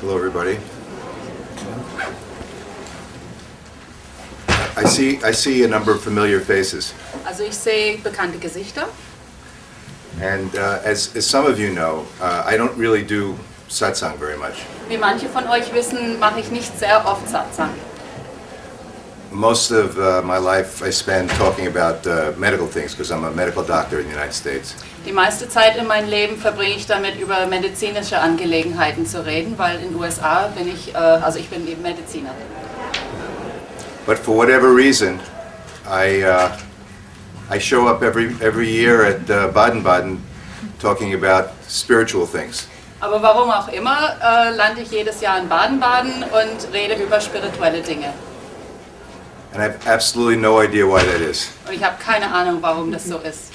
Hello, everybody. I see, I see a number of familiar faces. Also ich sehe bekannte Gesichter. And uh, as, as some of you know, uh, I don't really do satsang very much. Wie manche von euch wissen, mache ich nicht sehr oft Satsang. Most of uh, my life I spend talking about uh, medical things because I'm a medical doctor in the United States. Die meiste Zeit in meinem Leben verbringe ich damit, über medizinische Angelegenheiten zu reden, weil in den USA bin ich, äh, also ich bin eben Mediziner. But for whatever reason, I, uh, I show up every, every year at uh, Baden-Baden talking about spiritual things. Aber warum auch immer, äh, lande ich jedes Jahr in Baden-Baden und rede über spirituelle Dinge. And I have absolutely no idea why that is. Und ich habe keine Ahnung, warum das so ist.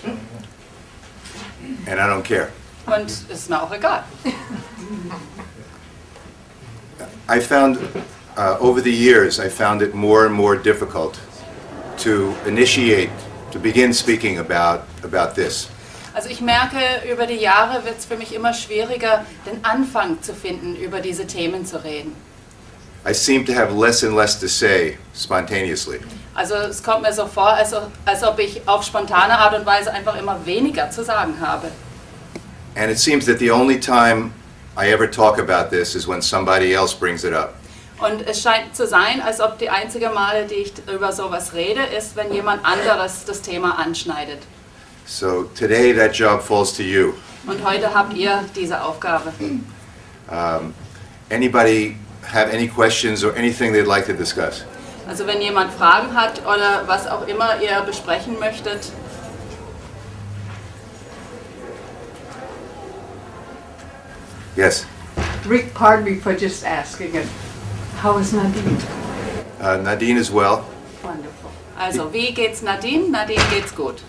And I don't care. Und es ist mir auch egal. I found, uh, over the years, I found it more and more difficult to initiate, to begin speaking about, about this. Also ich merke, über die Jahre wird es für mich immer schwieriger, den Anfang zu finden, über diese Themen zu reden. I seem to have less and less to say spontaneously. Also es kommt mir so vor, als, als ob ich auf spontane Art und Weise einfach immer weniger zu sagen habe. And it seems that the only time I ever talk about this is when somebody else brings it up. Und es scheint zu sein, als ob die einzige Male, die ich über sowas rede, ist, wenn jemand anderes das Thema anschneidet. So today that job falls to you. Und heute habt ihr diese Aufgabe. Anybody have any questions or anything they'd like to discuss? Also wenn jemand Fragen hat oder was auch immer ihr besprechen möchtet, Yes. Rick, pardon me for just asking it. How is Nadine? Uh, Nadine as well. Wonderful. also wie geht's Nadine? Nadine geht's gut.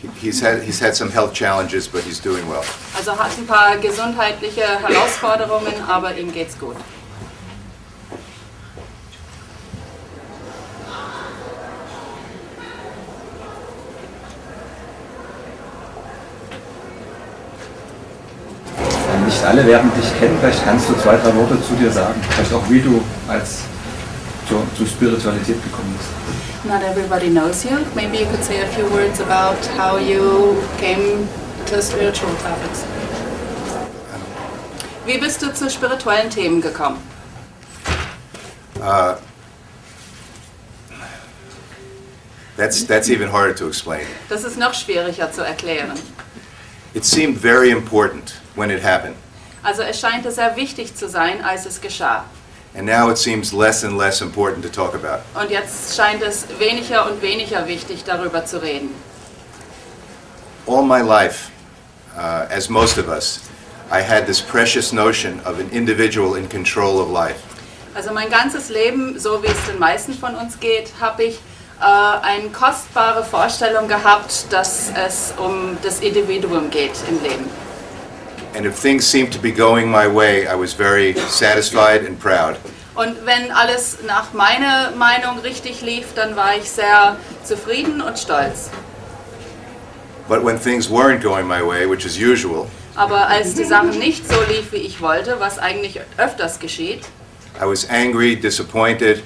He- He's had, he's had some health challenges, but he's doing well. Also hat ein paar gesundheitliche Herausforderungen, aber ihm geht's gut. Äh, Nicht alle werden dich kennen, vielleicht kannst du zwei, drei Worte zu dir sagen. Vielleicht auch, wie du als zur, zur Spiritualität gekommen bist. Not everybody knows you. Maybe you could say a few words about how you came to spiritual topics. Wie bist du zu spirituellen Themen gekommen? That's, that's even harder to explain. Das ist noch schwieriger zu erklären. It seemed very important when it happened, Also es scheint sehr wichtig zu sein, als es geschah. and now it seems less and less important to talk about. Und jetzt scheint es weniger und weniger wichtig, darüber zu reden. All my life, uh, as most of us, I had this precious notion of an individual in control of life. Also mein ganzes Leben, so wie es den meisten von uns geht, habe ich äh, eine kostbare Vorstellung gehabt, dass es um das Individuum geht im Leben. And if things seemed to be going my way, I was very satisfied and proud. Und wenn alles nach meiner Meinung richtig lief, dann war ich sehr zufrieden und stolz. But when things weren't going my way, which is usual, Aber als die Sachen nicht so lief, wie ich wollte, was eigentlich öfters geschieht, I was angry, disappointed,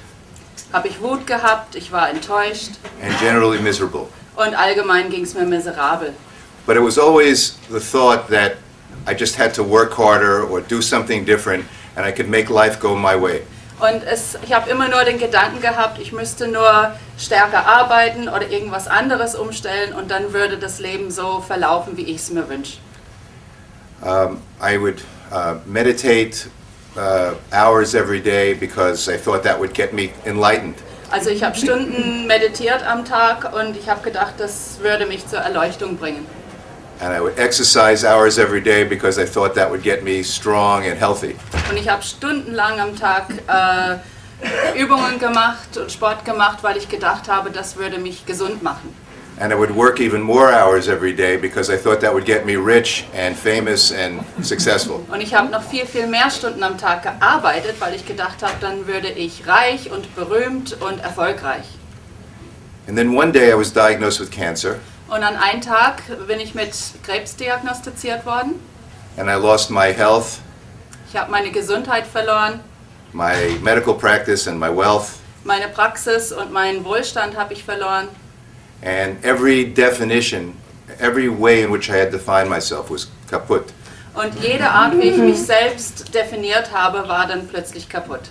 habe ich Wut gehabt, ich war enttäuscht and generally miserable. und allgemein ging es mir miserabel. But it was always the thought that I just had to work harder or do something different and I could make life go my way. Und es, ich habe immer nur den Gedanken gehabt, ich müsste nur stärker arbeiten oder irgendwas anderes umstellen und dann würde das Leben so verlaufen, wie ich es mir wünsche. Um, I would uh, meditate uh, hours every day because I thought that would get me enlightened. Also ich habe Stunden meditiert am Tag und ich habe gedacht, das würde mich zur Erleuchtung bringen. And I would exercise hours every day because I thought that would get me strong and healthy. Und ich habe stundenlang am Tag äh, Übungen gemacht und Sport gemacht, weil ich gedacht habe, das würde mich gesund machen. And I would work even more hours every day because I thought that would get me rich and famous and successful. Und ich habe noch viel, viel mehr Stunden am Tag gearbeitet, weil ich gedacht habe, dann würde ich reich und berühmt und erfolgreich. And then one day I was diagnosed with cancer Und an einem Tag bin ich mit Krebs diagnostiziert worden and I lost my health, Ich habe meine Gesundheit verloren, my medical practice and my wealth, meine Praxis und meinen Wohlstand habe ich verloren. and every definition, every way in which I had defined myself was kaput. Und jede Art, wie ich mich selbst definiert habe, war dann plötzlich kaputt.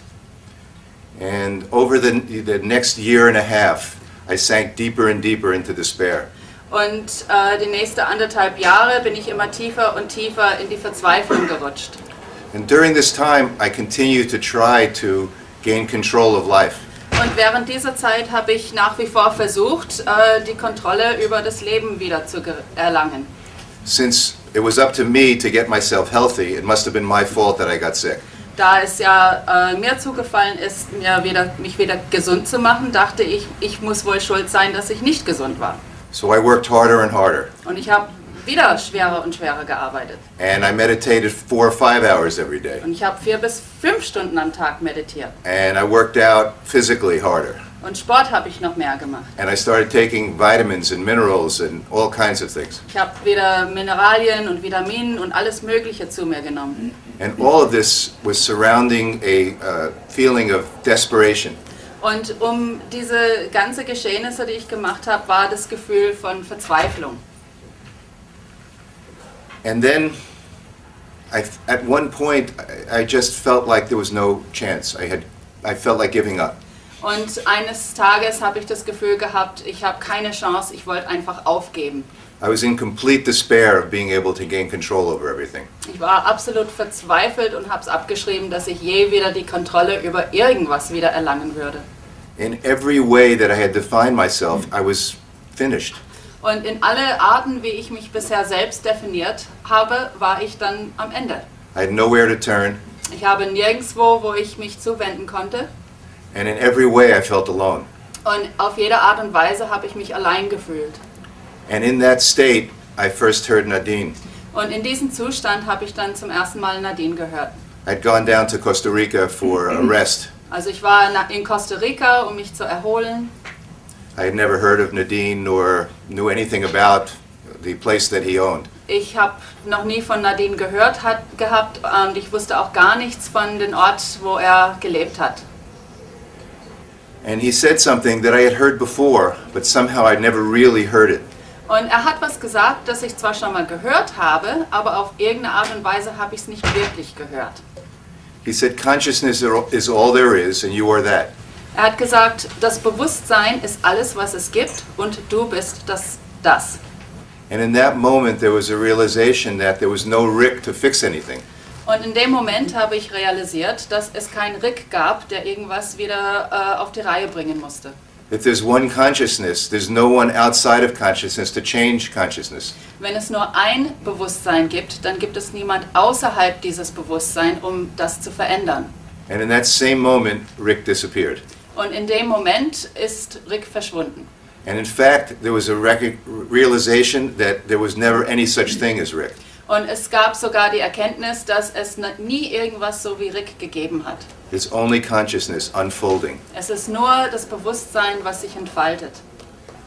And over the, the next year and a half, I sank deeper and deeper into despair. Und äh, die nächsten anderthalb Jahre bin ich immer tiefer und tiefer in die Verzweiflung gerutscht. And during this time, I continued to try to gain control of life. Und während dieser Zeit habe ich nach wie vor versucht, äh, die Kontrolle über das Leben wieder zu ge- erlangen. Since it was up to me to get myself healthy, it must have been my fault that I got sick. Da es ja äh, mir zugefallen ist, mir wieder, mich wieder gesund zu machen, dachte ich, ich muss wohl schuld sein, dass ich nicht gesund war. So I worked harder and harder. Und ich habe wieder schwerer und schwerer gearbeitet. And I meditated four or five hours every day. Und ich habe vier bis fünf Stunden am Tag meditiert. And I worked out physically harder. Und Sport habe ich noch mehr gemacht. And I started taking vitamins and minerals and all kinds of things. Ich habe wieder Mineralien und Vitaminen und alles Mögliche zu mir genommen. And all of this was surrounding a uh, feeling of desperation. Und um diese ganze Geschehnisse, die ich gemacht habe, war das Gefühl von Verzweiflung. And then, I, at one point, I, just felt like there was no chance. I had, I felt like giving up. Und eines Tages habe ich das Gefühl gehabt, ich habe keine Chance, ich wollte einfach aufgeben. I was in complete despair of being able to gain control over everything. Ich war absolut verzweifelt und habe es abgeschrieben, dass ich je wieder die Kontrolle über irgendwas wieder erlangen würde. In every way that I had defined myself, I was finished. Und in alle Arten, wie ich mich bisher selbst definiert habe, war ich dann am Ende. I had nowhere to turn, Ich habe nirgendwo, wo ich mich zuwenden konnte. and in every way I felt alone. Und auf jede Art und Weise habe ich mich allein gefühlt. And in that state, I first heard Nadine. Und in diesem Zustand habe ich dann zum ersten Mal Nadine gehört. I'd gone down to Costa Rica for a rest. Also ich war in Costa Rica, um mich zu erholen. I had never heard of Nadine nor knew anything about the place that he owned. Ich habe noch nie von Nadine gehört hat, gehabt und ich wusste auch gar nichts von dem Ort, wo er gelebt hat. And he said something that I had heard before, but somehow I'd never really heard it. Und er hat was gesagt, das ich zwar schon mal gehört habe, aber auf irgendeine Art und Weise habe ich es nicht wirklich gehört. He said, Consciousness is all there is, and you are that. Er hat gesagt, das Bewusstsein ist alles, was es gibt und du bist das. das. And in that moment, there was a realization that there was no Rick to fix anything. Und in dem Moment habe ich realisiert, dass es keinen Rick gab, der irgendwas wieder äh, auf die Reihe bringen musste. If there's one consciousness, there's no one outside of consciousness to change consciousness. Wenn es nur ein Bewusstsein gibt, dann gibt es niemand außerhalb dieses Bewusstseins, um das zu verändern. And in that same moment, Rick disappeared. Und in dem Moment ist Rick verschwunden. And in fact, there was a realization that there was never any such thing as Rick. Und es gab sogar die Erkenntnis, dass es nie irgendwas so wie Rick gegeben hat. It's only consciousness unfolding. Es ist nur das Bewusstsein, was sich entfaltet.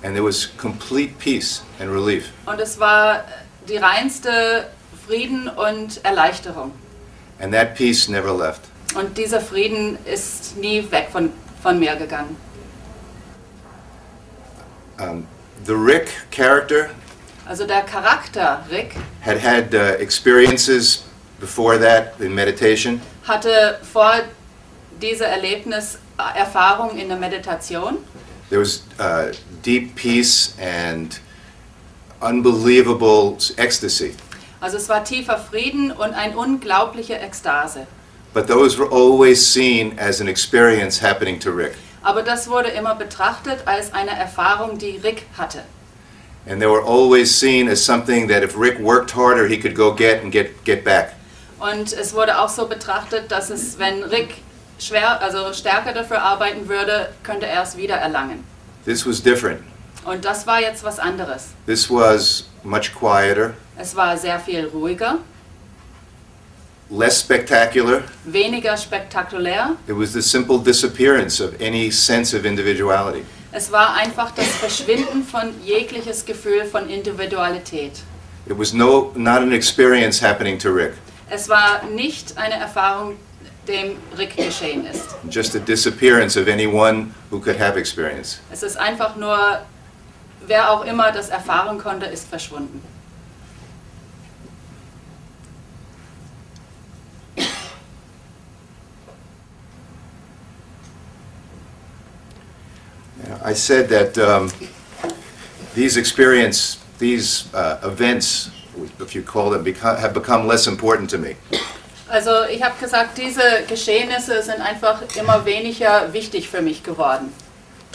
And there was complete peace and relief. Und es war die reinste Frieden und Erleichterung. And that peace never left. Und dieser Frieden ist nie weg von, von mir gegangen. Um, the Rick character Also der Charakter Rick had had uh, experiences before that in meditation, hatte vor dieser Erlebnis äh, Erfahrung in der Meditation. there was uh, deep peace and unbelievable ecstasy. Also es war tiefer Frieden und eine unglaubliche Ekstase. But those were always seen as an experience happening to Rick. Aber das wurde immer betrachtet als eine Erfahrung, die Rick hatte. And they were always seen as something that if Rick worked harder, he could go get and get, get back. Und es wurde auch so betrachtet, dass es, wenn Rick schwer, also stärker dafür arbeiten würde, könnte er es wieder erlangen. This was different. Und das war jetzt was anderes. This was much quieter, Es war sehr viel ruhiger, less spectacular. weniger spektakulär. It was the simple disappearance of any sense of individuality. Es war einfach das Verschwinden von jegliches Gefühl von Individualität. It was no, not an experience happening to Rick. Es war nicht eine Erfahrung, dem Rick geschehen ist. just a disappearance of anyone who could have experience. Es ist einfach nur, wer auch immer das erfahren konnte, ist verschwunden. I said that um, these experience, these uh, events, if you call them, become, have become less important to me. Also ich habe gesagt, diese Geschehnisse sind einfach immer weniger wichtig für mich geworden.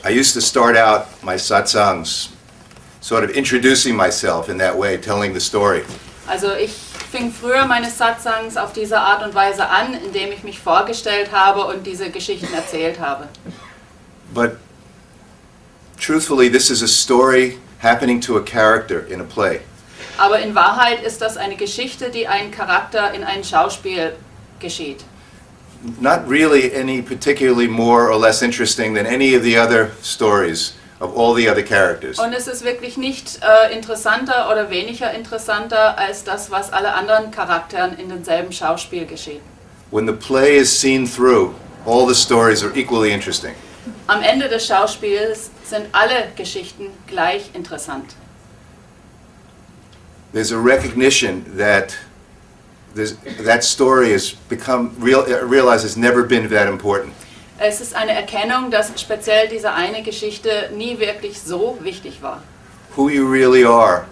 I used to start out my satsangs sort of introducing myself in that way, telling the story. Also ich fing früher meine Satsangs auf diese Art und Weise an, indem ich mich vorgestellt habe und diese Geschichten erzählt habe. But truthfully, this is a story happening to a character in a play. Aber in Wahrheit ist das eine Geschichte, die ein Charakter in einem Schauspiel geschieht. Not really any particularly more or less interesting than any of the other stories of all the other characters. Und es ist wirklich nicht äh, interessanter oder weniger interessanter als das, was alle anderen Charakteren in demselben Schauspiel geschieht. When the play is seen through, all the stories are equally interesting. Am Ende des Schauspiels sind alle Geschichten gleich interessant. There's a recognition that that story has become real, realized has never been that important. Es ist eine Erkennung, dass speziell diese eine Geschichte nie wirklich so wichtig war. Who you really are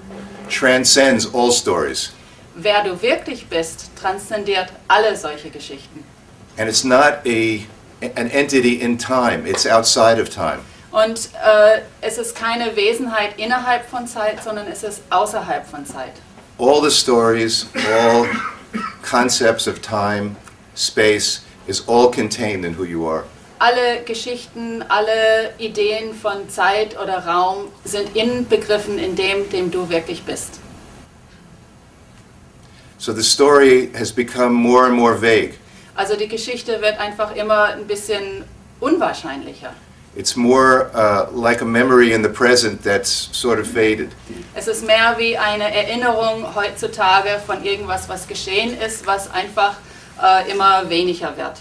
transcends all stories. Wer du wirklich bist, transzendiert alle solche Geschichten. And it's not a, an entity in time, it's outside of time. Und äh, es ist keine Wesenheit innerhalb von Zeit, sondern es ist außerhalb von Zeit. All the stories, all concepts of time, space, is all contained in who you are. Alle Geschichten, alle Ideen von Zeit oder Raum sind inbegriffen in dem, dem du wirklich bist. So the story has become more and more vague. Also die Geschichte wird einfach immer ein bisschen unwahrscheinlicher. It's more uh, like a memory in the present that's sort of faded. Es ist mehr wie eine Erinnerung heutzutage von irgendwas, was geschehen ist, was einfach äh, immer weniger wird.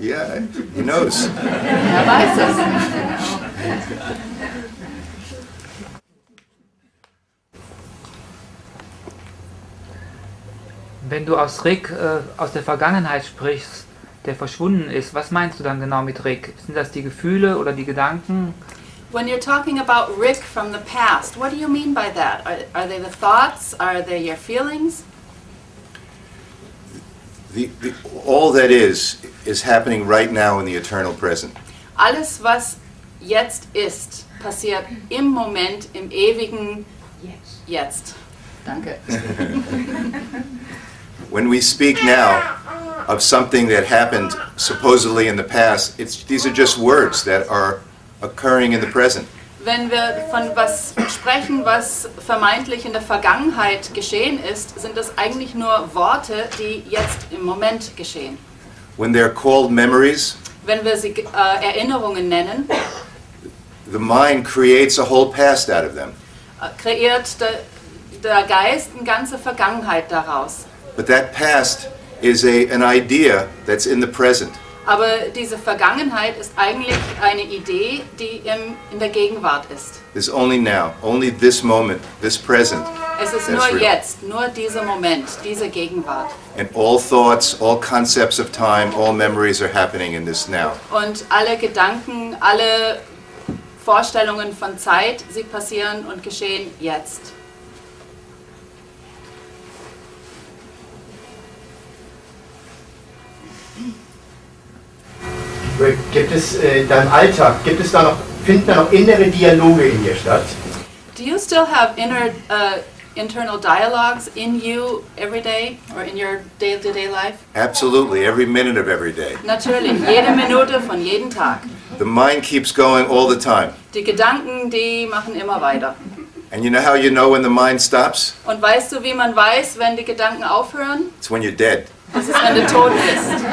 Yeah, he knows. Wer weiß es? Wenn du aus Rick äh, aus der Vergangenheit sprichst, der verschwunden ist, was meinst du dann genau mit Rick? Sind das die Gefühle oder die Gedanken? When you're talking about Rick from the past, what do you mean by that? Are, are they the thoughts? Are they your feelings? The, the, all that is, is happening right now in the eternal present. Alles, was jetzt ist, passiert im Moment, im ewigen Jetzt. Danke. When we speak now of something that happened supposedly in the past, it's, these are just words that are occurring in the present. Wenn wir von was sprechen, was vermeintlich in der Vergangenheit geschehen ist, sind das eigentlich nur Worte, die jetzt im Moment geschehen. When they're called memories, Wenn wir sie äh, Erinnerungen nennen, the mind creates a whole past out of them. äh, kreiert der, der Geist eine ganze Vergangenheit daraus. But that past is a, an idea that's in the present. Aber diese Vergangenheit ist eigentlich eine Idee, die im, in der Gegenwart ist. It's only now, only this moment, this present. Es ist nur real. jetzt, nur dieser Moment, diese Gegenwart. And all thoughts, all concepts of time, all memories are happening in this now. Und alle Gedanken, alle Vorstellungen von Zeit, sie passieren und geschehen jetzt. Gibt es äh, in deinem Alltag, gibt es da noch, finden da noch innere Dialoge in dir statt? Do you still have inner, uh, internal dialogues in you every day or in your day-to-day life? Absolutely, every minute of every day. Natürlich, jede Minute von jedem Tag. The mind keeps going all the time. Die Gedanken, die machen immer weiter. And you know how you know when the mind stops? Und weißt du, wie man weiß, wenn die Gedanken aufhören? It's when you're dead. Das ist, wenn du tot bist.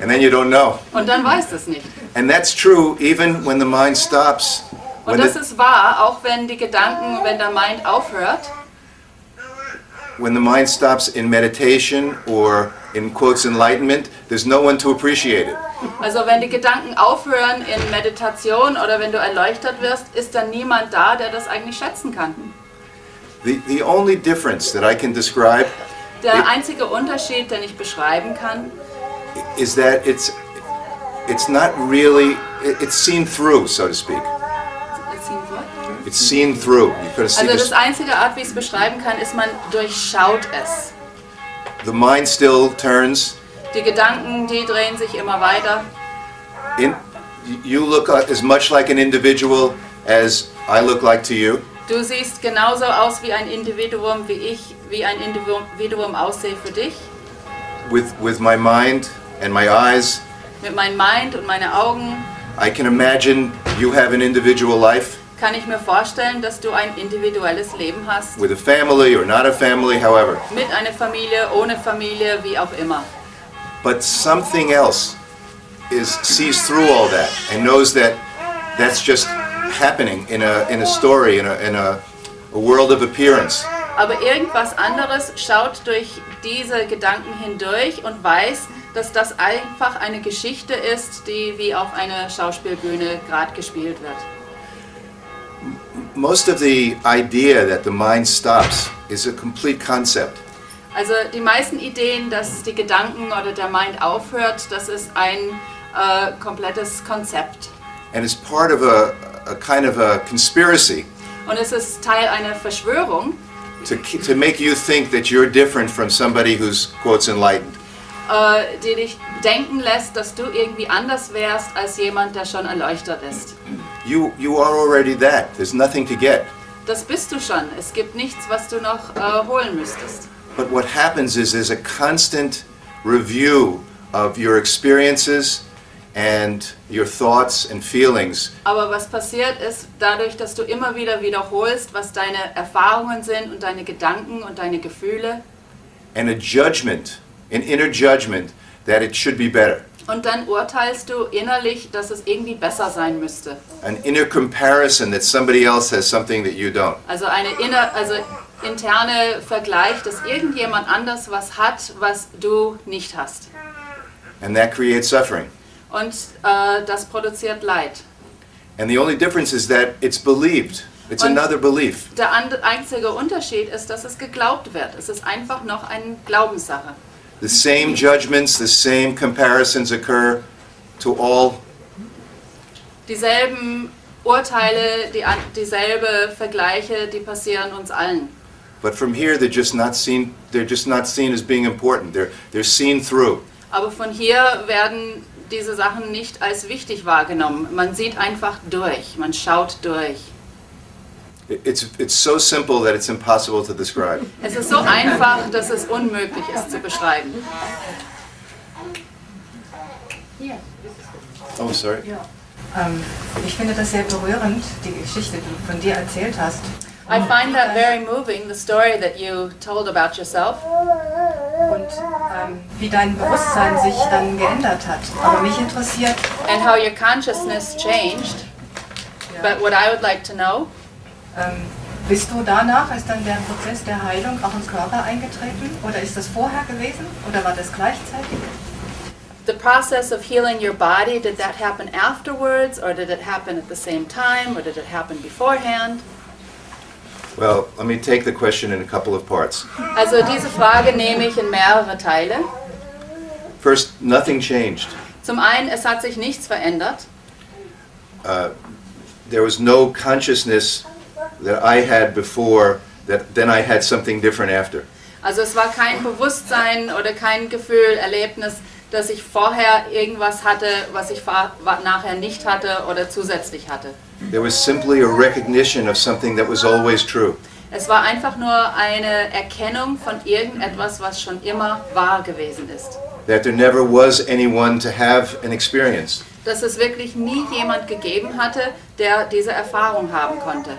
And then you don't know. Und dann weißt es nicht. And that's true even when the mind stops. Und When das the, ist wahr, auch wenn die Gedanken, wenn der Mind aufhört. when the mind stops in meditation or in quotes enlightenment, there's no one to appreciate it. Also wenn die Gedanken aufhören in Meditation oder wenn du erleuchtet wirst, ist dann niemand da, der das eigentlich schätzen kann. The, the only difference that I can describe Der einzige Unterschied, den ich beschreiben kann, is that it's it's not really it- it's seen through, so to speak. It's seen through. You could see also das einzige Art, wie ich es beschreiben kann, ist, man durchschaut es. The mind still turns. Die Gedanken, die drehen sich immer weiter. In, you look as much like an individual as I look like to you. Du siehst genauso aus wie ein Individuum, wie ich, wie ein Individuum aussehe für dich. With with my mind and my eyes, Mit meinem Mind und meinen Augen I can imagine you have an individual life kann ich mir vorstellen, dass du ein individuelles Leben hast. with a family or not a family, however. Mit einer Familie, ohne Familie, wie auch immer. But something else is sees through all that and knows that that's just happening in a in a story in a in a, a world of appearance. Aber irgendwas anderes schaut durch diese Gedanken hindurch und weiß, dass das einfach eine Geschichte ist, die wie auf einer Schauspielbühne gerade gespielt wird. Most of the idea that the mind stops is a complete concept. Also die meisten Ideen, dass die Gedanken oder der Mind aufhört, das ist ein äh, komplettes Konzept. And it's part of a, a kind of a conspiracy Und es ist Teil einer Verschwörung, to, to make you think that you're different from somebody who's, quotes, enlightened. äh, die dich denken lässt, dass du irgendwie anders wärst als jemand, der schon erleuchtet ist. You, you are already that. There's nothing to get. Das bist du schon. Es gibt nichts, was du noch äh, holen müsstest. But what happens is there's a constant review of your experiences and your thoughts and feelings. Aber was passiert ist, dadurch, dass du immer wieder wiederholst, was deine Erfahrungen sind und deine Gedanken und deine Gefühle, and a judgment, an inner judgment that it should be better, und dann urteilst du innerlich, dass es irgendwie besser sein müsste. an inner comparison that somebody else has something that you don't. Also eine inner, also interne Vergleich, dass irgendjemand anders was hat, was du nicht hast. And that creates suffering. Und äh, das produziert Leid. And the only difference is that it's believed. It's Und- another belief. Der einzige Unterschied ist, dass es geglaubt wird. Es ist einfach noch eine Glaubenssache. The same judgments, the same comparisons occur to all Dieselben Urteile, die, dieselbe Vergleiche, die passieren uns allen. But from here, they're just not seen. They're just not seen as being important. They're they're seen through. Aber von hier werden diese Sachen nicht als wichtig wahrgenommen. Man sieht einfach durch, man schaut durch. It- It's it's so simple that it's impossible to describe. Es ist so einfach, dass es unmöglich ist zu beschreiben. Oh, sorry. Ähm, ich finde das sehr berührend, die Geschichte, die du von dir erzählt hast. I find that very moving, the story that you told about yourself. Und ähm, wie dein Bewusstsein sich dann geändert hat. Aber mich interessiert, and how your consciousness changed. But what I would like to know ähm, bist du danach, ist dann der Prozess der Heilung auch im Körper eingetreten? Oder ist das vorher gewesen? Oder war das gleichzeitig? the process of healing your body, did that happen afterwards, or did it happen at the same time, or did it happen beforehand? Well, let me take the question in a couple of parts. Also diese Frage nehme ich in mehrere Teile. First, nothing changed. Zum einen, es hat sich nichts verändert. There was no consciousness that I had before that then I had something different after. Also es war kein Bewusstsein oder kein Gefühl, Erlebnis, dass ich vorher irgendwas hatte, was ich nachher nicht hatte oder zusätzlich hatte. There was simply a recognition of something that was always true. Es war einfach nur eine Erkennung von irgendetwas, was schon immer wahr gewesen ist. That there never was anyone to have an experience. Dass es wirklich nie jemand gegeben hatte, der diese Erfahrung haben konnte.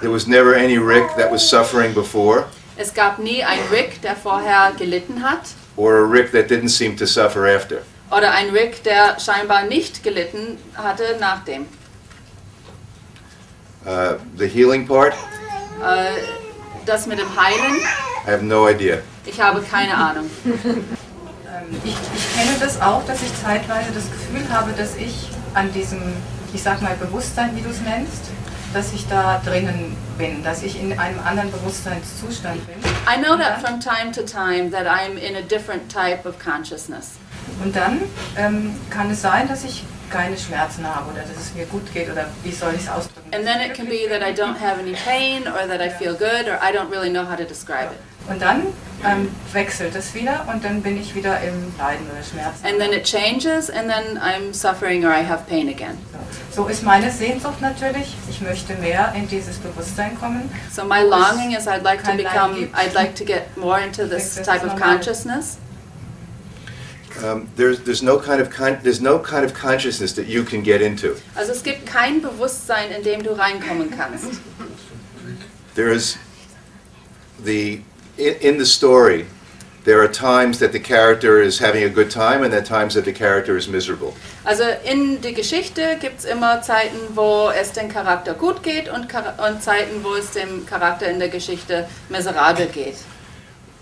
There was never any Rick that was suffering before, Es gab nie einen Rick, der vorher gelitten hat, or a Rick that didn't seem to suffer after. oder einen Rick, der scheinbar nicht gelitten hatte nach dem. Uh, the healing part, Äh, das mit dem Heilen, I have no idea. Ich habe keine Ahnung. Ähm, Ich, ich kenne das auch, dass ich zeitweise das Gefühl habe, dass ich an diesem, ich sag mal, Bewusstsein, wie du es nennst, dass ich da drinnen bin, dass ich in einem anderen Bewusstseinszustand bin. I know that from time to time that I'm in a different type of consciousness. Und dann ähm, kann es sein, dass ich keine Schmerzen habe oder dass es mir gut geht oder wie soll ich es ausdrücken? And then it can be that I don't have any pain or that I feel good or I don't really know how to describe it. Und dann ähm, wechselt es wieder und dann bin ich wieder im Leiden oder Schmerzen. And then it changes and then I'm suffering or I have pain again. So ist meine Sehnsucht natürlich. Ich möchte mehr in dieses Bewusstsein kommen. So my longing is I'd like to become. I'd like to get more into this type of consciousness. Um, there's, there's, no kind of con- there's no kind of consciousness that you can get into. Also es gibt kein Bewusstsein, in dem du reinkommen kannst. There's the, in, in the story, there are times that the character is having a good time and there are times that the character is miserable. Also in der Geschichte gibt es immer Zeiten, wo es dem Charakter gut geht und, und Zeiten, wo es dem Charakter in der Geschichte miserabel geht.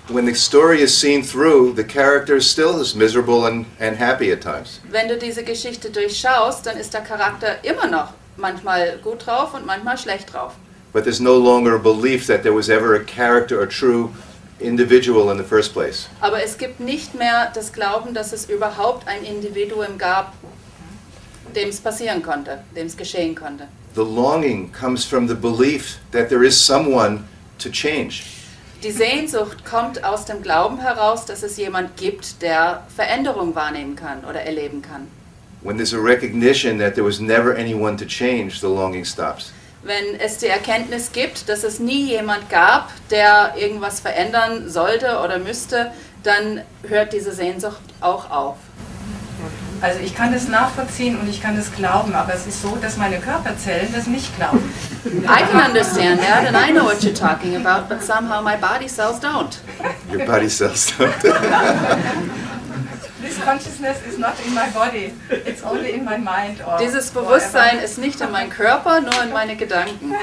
When the story is seen through, the character still is miserable and, and happy at times. Wenn du diese Geschichte durchschaust, dann ist der Charakter immer noch manchmal gut drauf und manchmal schlecht drauf. But there's no longer a belief that there was ever a character or true individual in the first place. Aber es gibt nicht mehr das Glauben, dass es überhaupt ein Individuum gab, dem es passieren konnte, dem es geschehen konnte. The longing comes from the belief that there is someone to change. Die Sehnsucht kommt aus dem Glauben heraus, dass es jemand gibt, der Veränderung wahrnehmen kann oder erleben kann. When there's a recognition that there was never anyone to change, the longing stops. Wenn es die Erkenntnis gibt, dass es nie jemand gab, der irgendwas verändern sollte oder müsste, dann hört diese Sehnsucht auch auf. Also ich kann das nachvollziehen und ich kann das glauben, aber es ist so, dass meine Körperzellen das nicht glauben. I can understand that and I know what you're talking about, but somehow my body cells don't. Your body cells don't. This consciousness is not in my body, it's only in my mind. Or Dieses whatever. Bewusstsein ist nicht in meinem Körper, nur in meine Gedanken.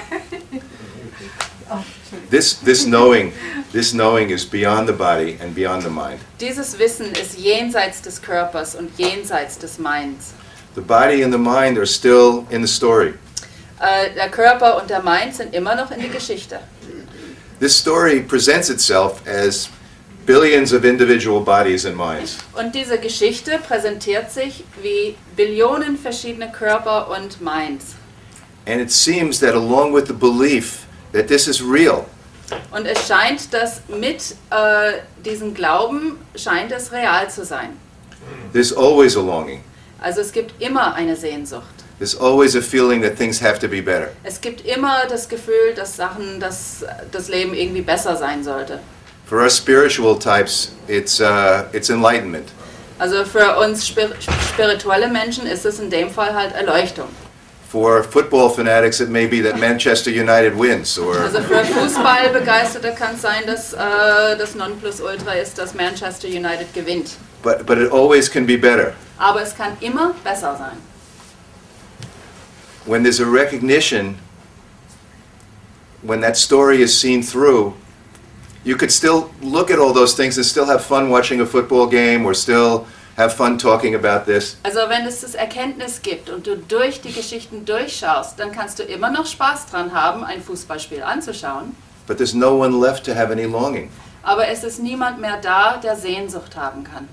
Oh, this, this knowing, this knowing is beyond the body and beyond the mind. Dieses Wissen ist jenseits des Körpers und jenseits des Minds. The body and the mind are still in the story. Äh, der Körper und der Mind sind immer noch in der Geschichte. This story presents itself as billions of individual bodies and minds. Und diese Geschichte präsentiert sich wie Billionen verschiedene Körper und Minds. And it seems that along with the belief that this is real, Und es scheint, dass mit äh, diesem Glauben scheint es real zu sein. there's always a longing. Also es gibt immer eine Sehnsucht. There's always a feeling that things have to be better. Es gibt immer das Gefühl, dass Sachen, dass das Leben irgendwie besser sein sollte. For us spiritual types, it's, uh, it's enlightenment. Also für uns spir spirituelle Menschen ist es in dem Fall halt Erleuchtung. For football fanatics, it may be that Manchester United wins, or Also für Fußballbegeisterte kann es sein, dass äh, das Nonplusultra ist, dass Manchester United gewinnt. but, but it always can be better. Aber es kann immer besser sein. When there's a recognition, when that story is seen through, you could still look at all those things and still have fun watching a football game or still have fun talking about this. Also wenn es das Erkenntnis gibt und du durch die Geschichten durchschaust, dann kannst du immer noch Spaß dran haben, ein Fußballspiel anzuschauen. But there's no one left to have any longing. Aber es ist niemand mehr da, der Sehnsucht haben kann.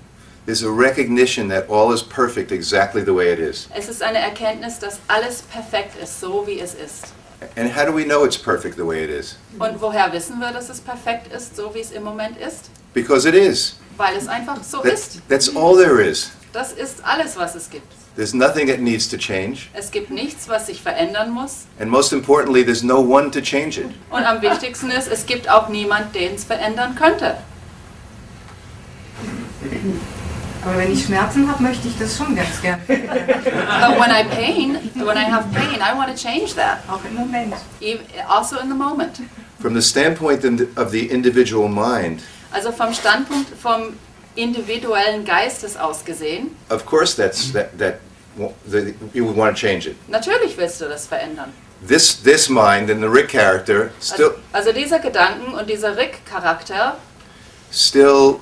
There's a recognition that all is perfect exactly the way it is. Es ist eine Erkenntnis, dass alles perfekt ist, so wie es ist. And how do we know it's perfect the way it is? Und woher wissen wir, dass es perfekt ist, so wie es im Moment ist? Because it is. Weil es einfach so That's, ist. that's all there is. Das ist alles, was es gibt. There's nothing that needs to change. Es gibt nichts, was sich verändern muss. And most importantly, there's no one to change it. Und am wichtigsten ist, es gibt auch niemand, den es verändern könnte. Aber wenn ich Schmerzen habe, möchte ich das schon ganz gerne. But when I pain, when I have pain, I want to change that. Auch im Moment. Also in the moment. From the standpoint in- of the individual mind, Also vom Standpunkt vom individuellen Geistes aus gesehen, of course that's that, that, you would want to change it. natürlich willst du das verändern. This this mind and the Rick character still Also, also dieser Gedanken und dieser Rick-Charakter, still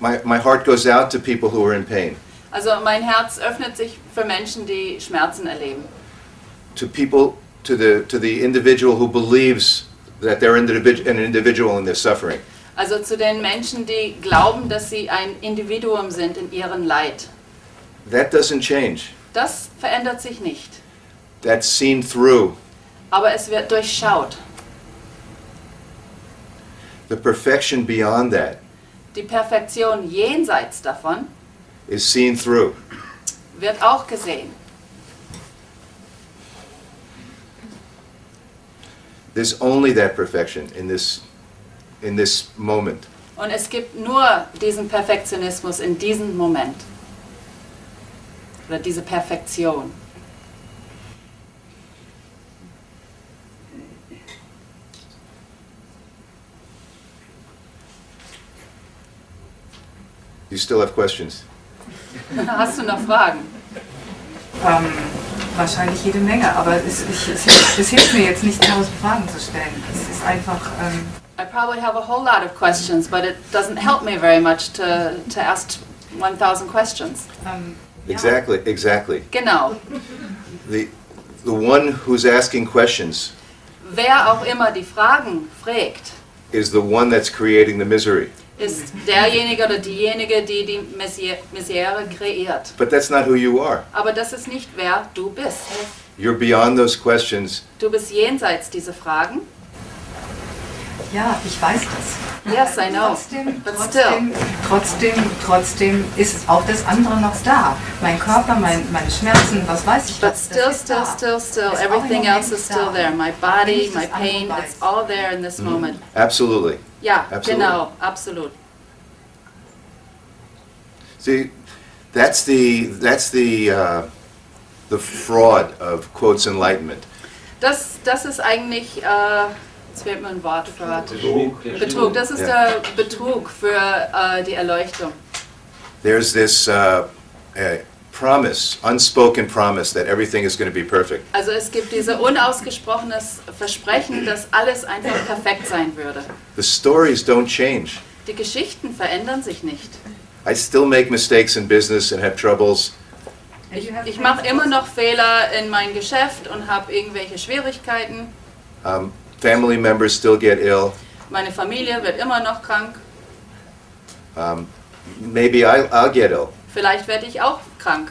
my my heart goes out to people who are in pain, also mein Herz öffnet sich für Menschen, die Schmerzen erleben. to people to the to the individual who believes that they're individ- an individual in their suffering. Also zu den Menschen, die glauben, dass sie ein Individuum sind in ihrem Leid. That doesn't change. Das verändert sich nicht. That's seen through. Aber es wird durchschaut. The perfection beyond that Die Perfektion jenseits davon is seen through. wird auch gesehen. There's only that perfection in this in this moment. Und es gibt nur diesen Perfektionismus in diesem Moment. Oder diese Perfektion. You still have questions. Hast du noch Fragen? Ähm, wahrscheinlich jede Menge, aber es, ich, es, hilft- es hilft mir jetzt nicht, tausend Fragen zu stellen. Es ist einfach, ähm, I probably have a whole lot of questions, but it doesn't help me very much to, to ask 1000 questions. ähm, ja. Exactly, exactly. Genau. The the one who's asking questions Wer auch immer die Fragen fragt, is the one that's creating the misery. Ist derjenige oder diejenige, die die Misere kreiert. But that's not who you are. Aber das ist nicht wer du bist. You're beyond those questions. Du bist jenseits dieser Fragen. Ja, ich weiß das. Yes, I know. Trotzdem, But still. trotzdem, trotzdem, trotzdem ist auch das andere noch da. Mein Körper, mein, meine Schmerzen, was weiß ich But was, still, das ist still, da. still, still, im everything else is da. still there. My body, my das pain, weiß. it's all there in this moment. Absolutely. Ja, Absolut. genau, absolut. See, that's the that's the uh, the fraud of quotes enlightenment. Das, das ist eigentlich, äh, jetzt fehlt mir ein Wort für Betrug. Das ist Ja. der Betrug für äh, die Erleuchtung. There's this uh, uh, promise, unspoken promise that everything is going to be perfect. Also es gibt dieses unausgesprochenes Versprechen, dass alles einfach perfekt sein würde. The stories don't change. Die Geschichten verändern sich nicht. I still make mistakes in business and have troubles. And Ich, ich mache immer noch Fehler in meinem Geschäft und habe irgendwelche Schwierigkeiten. Um, family members still get ill. Meine Familie wird immer noch krank. Um, maybe I, I'll get ill. Vielleicht werde ich auch krank.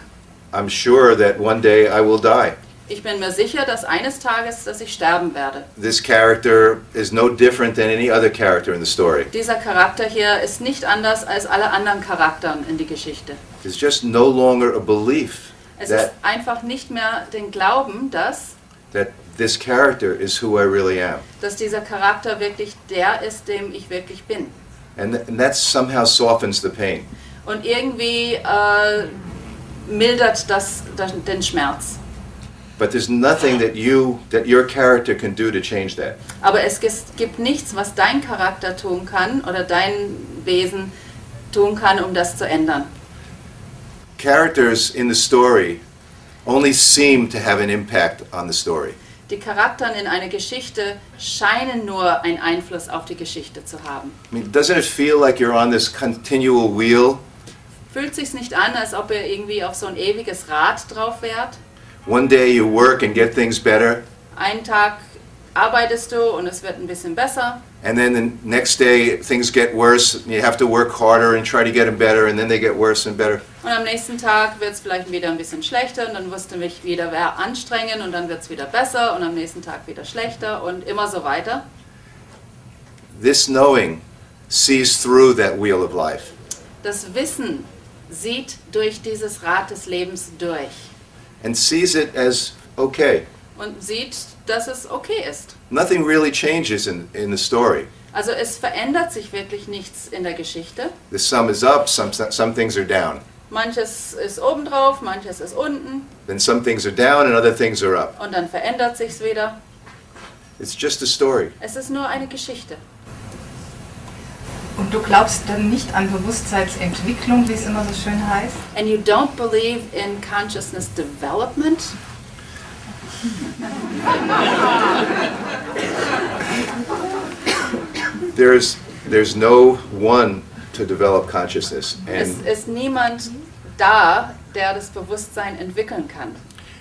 I'm sure that one day I will die. Ich bin mir sicher, dass eines Tages, dass ich sterben werde. This character is no different than any other character in the story. Dieser Charakter hier ist nicht anders als alle anderen Charakteren in die Geschichte. It's just no longer a belief Es that, ist einfach nicht mehr den Glauben, dass, that this character is who I really am. dass dieser Charakter wirklich der ist, dem ich wirklich bin. And, th- and that somehow softens the pain. Und irgendwie äh, mildert das, das den Schmerz. But there's nothing that you, that your character can do to change that. Aber es gibt nichts, was dein Charakter tun kann oder dein Wesen tun kann, um das zu ändern. Characters in the story only seem to have an impact on the story. Die Charakteren in einer Geschichte scheinen nur einen Einfluss auf die Geschichte zu haben. I mean, doesn't it feel like you're on this continual wheel? Fühlt sich's nicht an, als ob ihr irgendwie auf so ein ewiges Rad drauf wärt? One day you work and get things better, Einen Tag arbeitest du und es wird ein bisschen besser and then the next day things get worse, and you have to work harder and try to get them better, and then they get worse and better. und am nächsten Tag wird es vielleicht wieder ein bisschen schlechter und dann musst du mich wieder anstrengen und dann wird es wieder besser und am nächsten Tag wieder schlechter und immer so weiter. This knowing sees through that wheel of life. Das Wissen sieht durch dieses Rad des Lebens durch and sees it as okay. und sieht, dass es okay ist. Nothing really changes in, in the story. Also es verändert sich wirklich nichts in der Geschichte. The sum is up, some, some things are down. Manches ist obendrauf, manches ist unten Then some things are down and other things are up. und dann verändert sich's wieder. It's just a story. Es ist nur eine Geschichte. Und du glaubst dann nicht an Bewusstseinsentwicklung, wie es immer so schön heißt? And you don't believe in consciousness development? There's, there's no one to develop consciousness. Es And, ist niemand da, der das Bewusstsein entwickeln kann.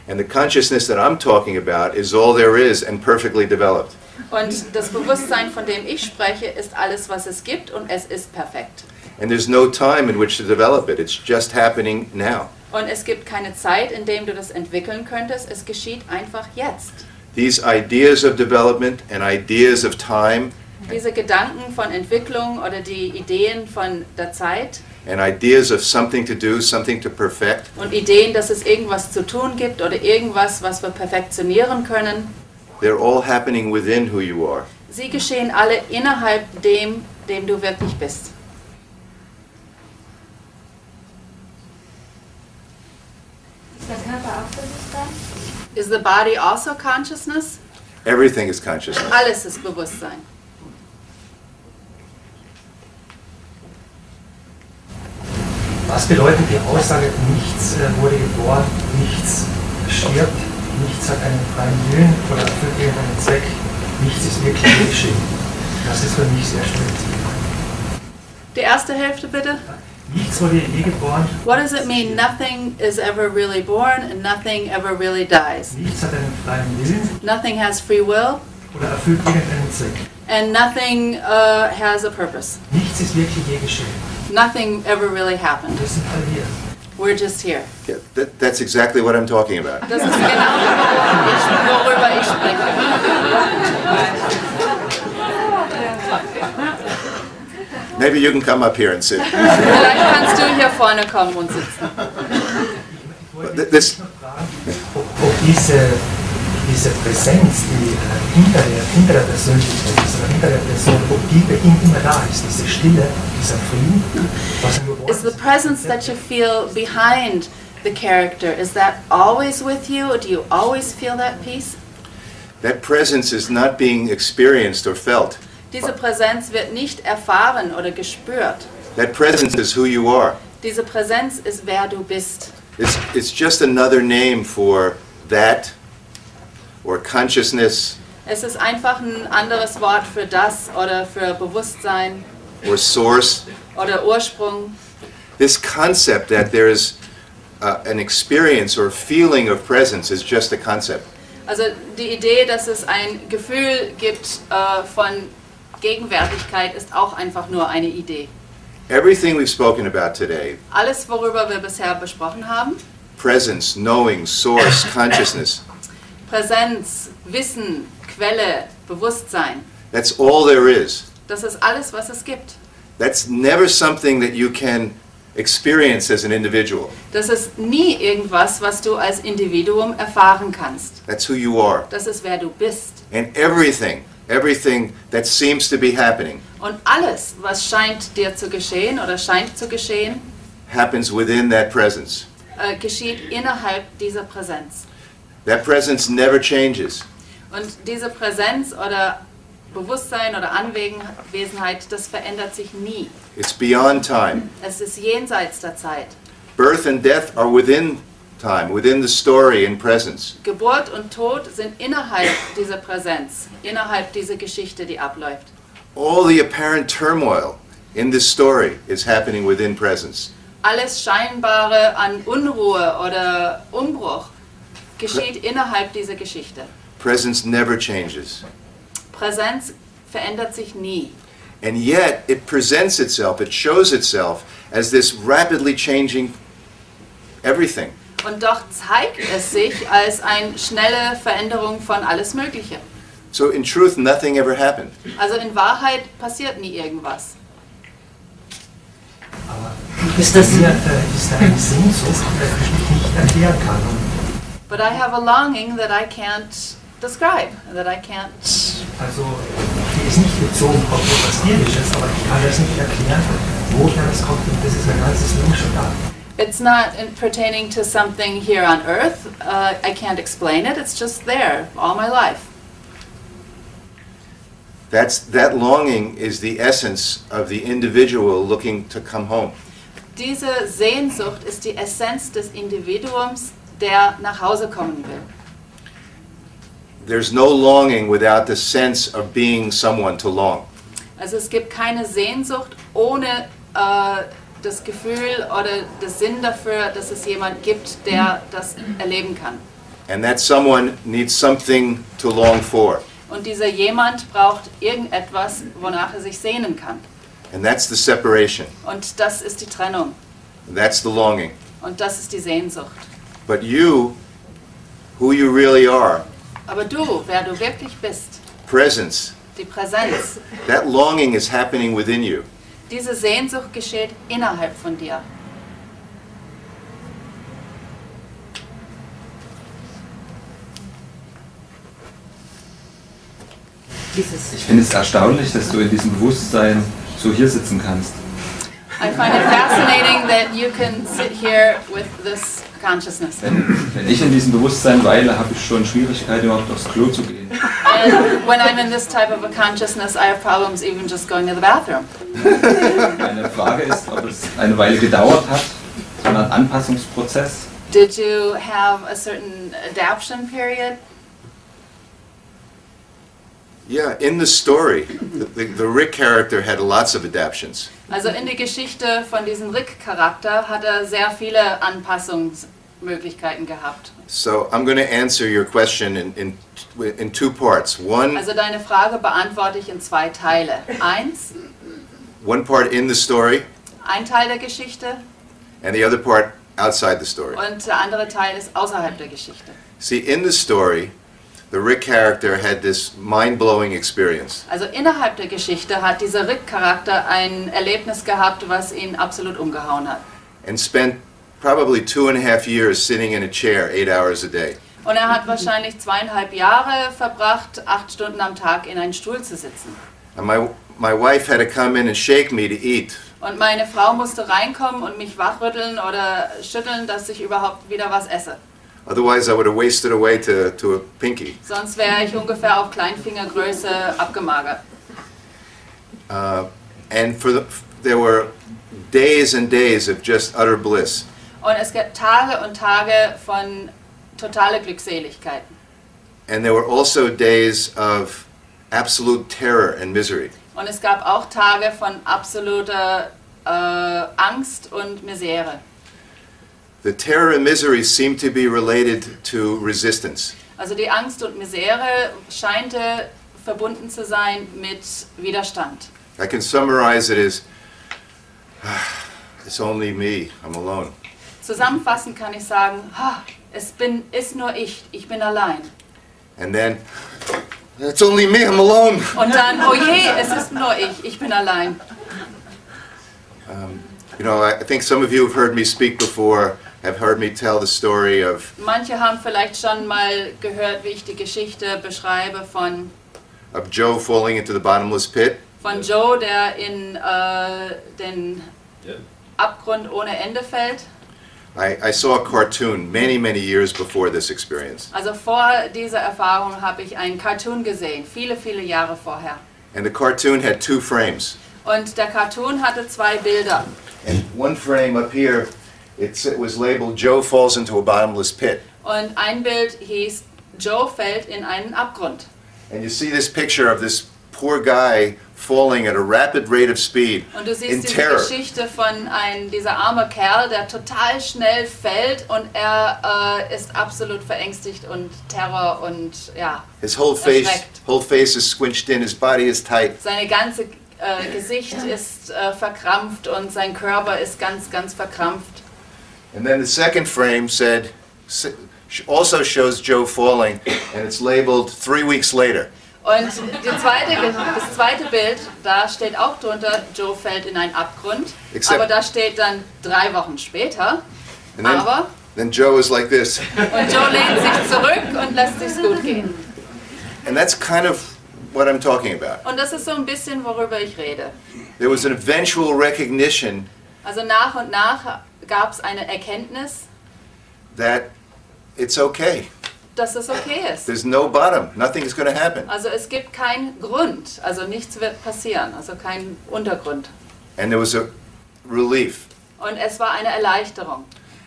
and the consciousness that I'm talking about is all there is and perfectly developed. Und das Bewusstsein, von dem ich spreche, ist alles, was es gibt und es ist perfekt. And there's no time in which to develop it. It's just happening now. Und es gibt keine Zeit, in dem du das entwickeln könntest. Es geschieht einfach jetzt. These ideas of development and ideas of time Diese Gedanken von Entwicklung oder die Ideen von der Zeit and ideas of something to do, something to perfect, und Ideen, dass es irgendwas zu tun gibt oder irgendwas, was wir perfektionieren können, they're all happening within who you are. sie geschehen alle innerhalb dem, dem du wirklich bist. Ist der Körper auch Bewusstsein? Is the body also consciousness? Everything is consciousness. Alles ist Bewusstsein. Was bedeutet die Aussage, nichts äh, wurde geboren, nichts stirbt, nichts hat einen freien Willen oder erfüllt irgendeinen Zweck, nichts ist wirklich geschehen? Das ist für mich sehr sagen. Die erste Hälfte bitte. Nichts wurde je geboren, What does it mean nothing is ever really born and nothing ever really dies? nichts hat einen freien Willen Nothing has free will oder erfüllt irgendeinen Zweck. and nothing uh, has a purpose. Nichts ist wirklich je geschehen. Nothing ever really happened. Wir sind alle hier. We're just here. Yeah, that, that's exactly what I'm talking about. Das ist genau, worüber ich spreche. Maybe you can come up here and sit. Vielleicht kannst du hier vorne kommen und sitzen. Ich wollte Th- this- nur fragen, ob, ob diese, diese Präsenz, die äh, hinter, der, hinter der Persönlichkeit ist, hinter der Person, ob die bei ihm immer da ist, diese Stille, dieser Frieden, was Is the presence that you feel behind the character, is that always with you? Or Do you always feel that peace? That presence is not being experienced or felt. Diese Präsenz wird nicht erfahren oder gespürt. That presence is who you are. Diese Präsenz ist wer du bist. It's, it's just another name for that or consciousness Es ist einfach ein anderes Wort für das oder für Bewusstsein or source. oder Ursprung. This concept that there's uh, an experience or feeling of presence is just a concept. Also die Idee, dass es ein Gefühl gibt äh, von Gegenwärtigkeit, ist auch einfach nur eine Idee. Everything we've spoken about today Alles, worüber wir bisher besprochen haben, presence, knowing, source, consciousness Präsenz, Wissen, Quelle, Bewusstsein, that's all there is. Das ist alles, was es gibt. That's never something that you can experience as an individual. Das ist nie irgendwas, was du als Individuum erfahren kannst. That's who you are. Das ist wer du bist. And everything, everything that seems to be happening Und alles, was scheint dir zu geschehen oder scheint zu geschehen, happens within that presence. äh, geschieht innerhalb dieser Präsenz. That presence never changes. Und diese Präsenz oder Bewusstsein oder Anwesenheit, das verändert sich nie. It's beyond time. Es ist jenseits der Zeit. Birth and death are within time, within the story and presence. Geburt und Tod sind innerhalb dieser Präsenz, innerhalb dieser Geschichte, die abläuft. All the apparent turmoil in this story is happening within presence. Alles Scheinbare an Unruhe oder Umbruch geschieht innerhalb dieser Geschichte. Presence never changes. Präsenz verändert sich nie. And yet, it presents itself, it shows itself as this rapidly changing everything. Und doch zeigt es sich als eine schnelle Veränderung von alles Mögliche. So, in truth, nothing ever happened. Also in Wahrheit passiert nie irgendwas. Aber ist das hier äh, ist eine Sehnsucht, die ich nicht erklären kann? But I have a longing that I can't describe, that I can't. Also, die ist nicht bezogen auf etwas Irdisches, aber ich kann das nicht erklären, woher das kommt. Und das ist mein ganzes Leben schon da. It's not in pertaining to something here on earth. Uh, I can't explain it. It's just there all my life. That's, that longing is the essence of the individual looking to come home. Diese Sehnsucht ist die Essenz des Individuums, der nach Hause kommen will. There's no longing without the sense of being someone to long. Also es gibt keine Sehnsucht ohne äh, das Gefühl oder den Sinn dafür, dass es jemand gibt, der das erleben kann. And that someone needs something to long for. Und dieser jemand braucht irgendetwas, wonach er sich sehnen kann. And that's the separation. Und das ist die Trennung. That's the longing. Und das ist die Sehnsucht. But you, who you really are, Aber du, wer du wirklich bist, presence, die Präsenz, that longing is happening within you. diese Sehnsucht geschieht innerhalb von dir. Ich finde es erstaunlich, dass du in diesem Bewusstsein so hier sitzen kannst. I find it fascinating that you can sit here with this consciousness. Wenn, wenn ich in diesem Bewusstsein weile, habe ich schon Schwierigkeiten, überhaupt aufs Klo zu gehen. And when I'm in this type of a consciousness, I have problems even just going to the bathroom. Meine Frage ist, ob es eine Weile gedauert hat, so einen Anpassungsprozess. Did you have a certain adaption period? Yeah, in the story, the, the, the Rick character had lots of adaptions. Also in der Geschichte von diesem Rick-Charakter hat er sehr viele Anpassungsmöglichkeiten gehabt. So I'm going to answer your question in, in, in two parts. One, Also deine Frage beantworte ich in zwei Teile. Eins, one part in the story, ein Teil der Geschichte and the other part outside the story. und der andere Teil ist außerhalb der Geschichte. See, in the story, the Rick character had this mind blowing experience. Also innerhalb der Geschichte hat dieser Rick-Charakter ein Erlebnis gehabt, was ihn absolut umgehauen hat. and spent probably two and a half years sitting in a chair eight hours a day. Und er hat wahrscheinlich zweieinhalb Jahre verbracht, acht Stunden am Tag in einen Stuhl zu sitzen. And my, my wife had to come in and shake me to eat. Und meine Frau musste reinkommen und mich wachrütteln oder schütteln, dass ich überhaupt wieder was esse. Otherwise, I would have wasted away to, to a pinky. Sonst wäre ich ungefähr auf Kleinfingergröße abgemagert. Uh, and for the, there were days and days of just utter bliss. Und es gibt Tage und Tage von totale Glückseligkeiten. And there were also days of absolute terror and misery. Und es gab auch Tage von absoluter äh, Angst und Misere. The terror and misery seemed to be related to resistance. Also die Angst und Misere scheinte verbunden zu sein mit Widerstand. I can summarize it as it's only me, I'm alone. Zusammenfassend kann ich sagen, es bin, ist nur ich, ich bin allein. And then, it's only me, I'm alone. Und dann, oh je, es ist nur ich, ich bin allein. Um, you know, I I think some of you have heard me speak before, have heard me tell the story of, Manche haben vielleicht schon mal gehört, wie ich die Geschichte beschreibe von, of Joe falling into the bottomless pit. von Joe, der in äh, den Abgrund ohne Ende fällt. I, I saw a cartoon many, many years before this experience. Also vor dieser Erfahrung habe ich einen Cartoon gesehen, viele, viele Jahre vorher. And the cartoon had two frames. Und der Cartoon hatte zwei Bilder. And one frame up here, it's, it was labeled Joe falls into a bottomless pit. Und ein Bild hieß, Joe fällt in einen Abgrund. And you see this picture of this poor guy falling at a rapid rate of speed Und du in siehst diese terror. Geschichte von einem, dieser arme Kerl, der total schnell fällt und er äh, ist absolut verängstigt und Terror und ja, His whole face, Erschreckt. whole face is squinched in, his body is tight. seine ganze äh, Gesicht ist äh, verkrampft und sein Körper ist ganz, ganz verkrampft. And then the second frame said, also shows Joe falling, and it's labeled three weeks later. Und zweite, das zweite Bild, da steht auch drunter, Joe fällt in einen Abgrund. Except- aber da steht dann drei Wochen später. Then, Aber, then Joe is like this. und Joe lehnt sich zurück und lässt sich's gut gehen. And that's kind of what I'm talking about. Und das ist so ein bisschen, worüber ich rede. There was an eventual recognition Also nach und nach gab es eine Erkenntnis, that it's okay. dass es okay ist. There's no bottom. Nothing is going to happen. Also es gibt keinen Grund, also nichts wird passieren, also kein Untergrund. And there was a relief. Und es war eine Erleichterung.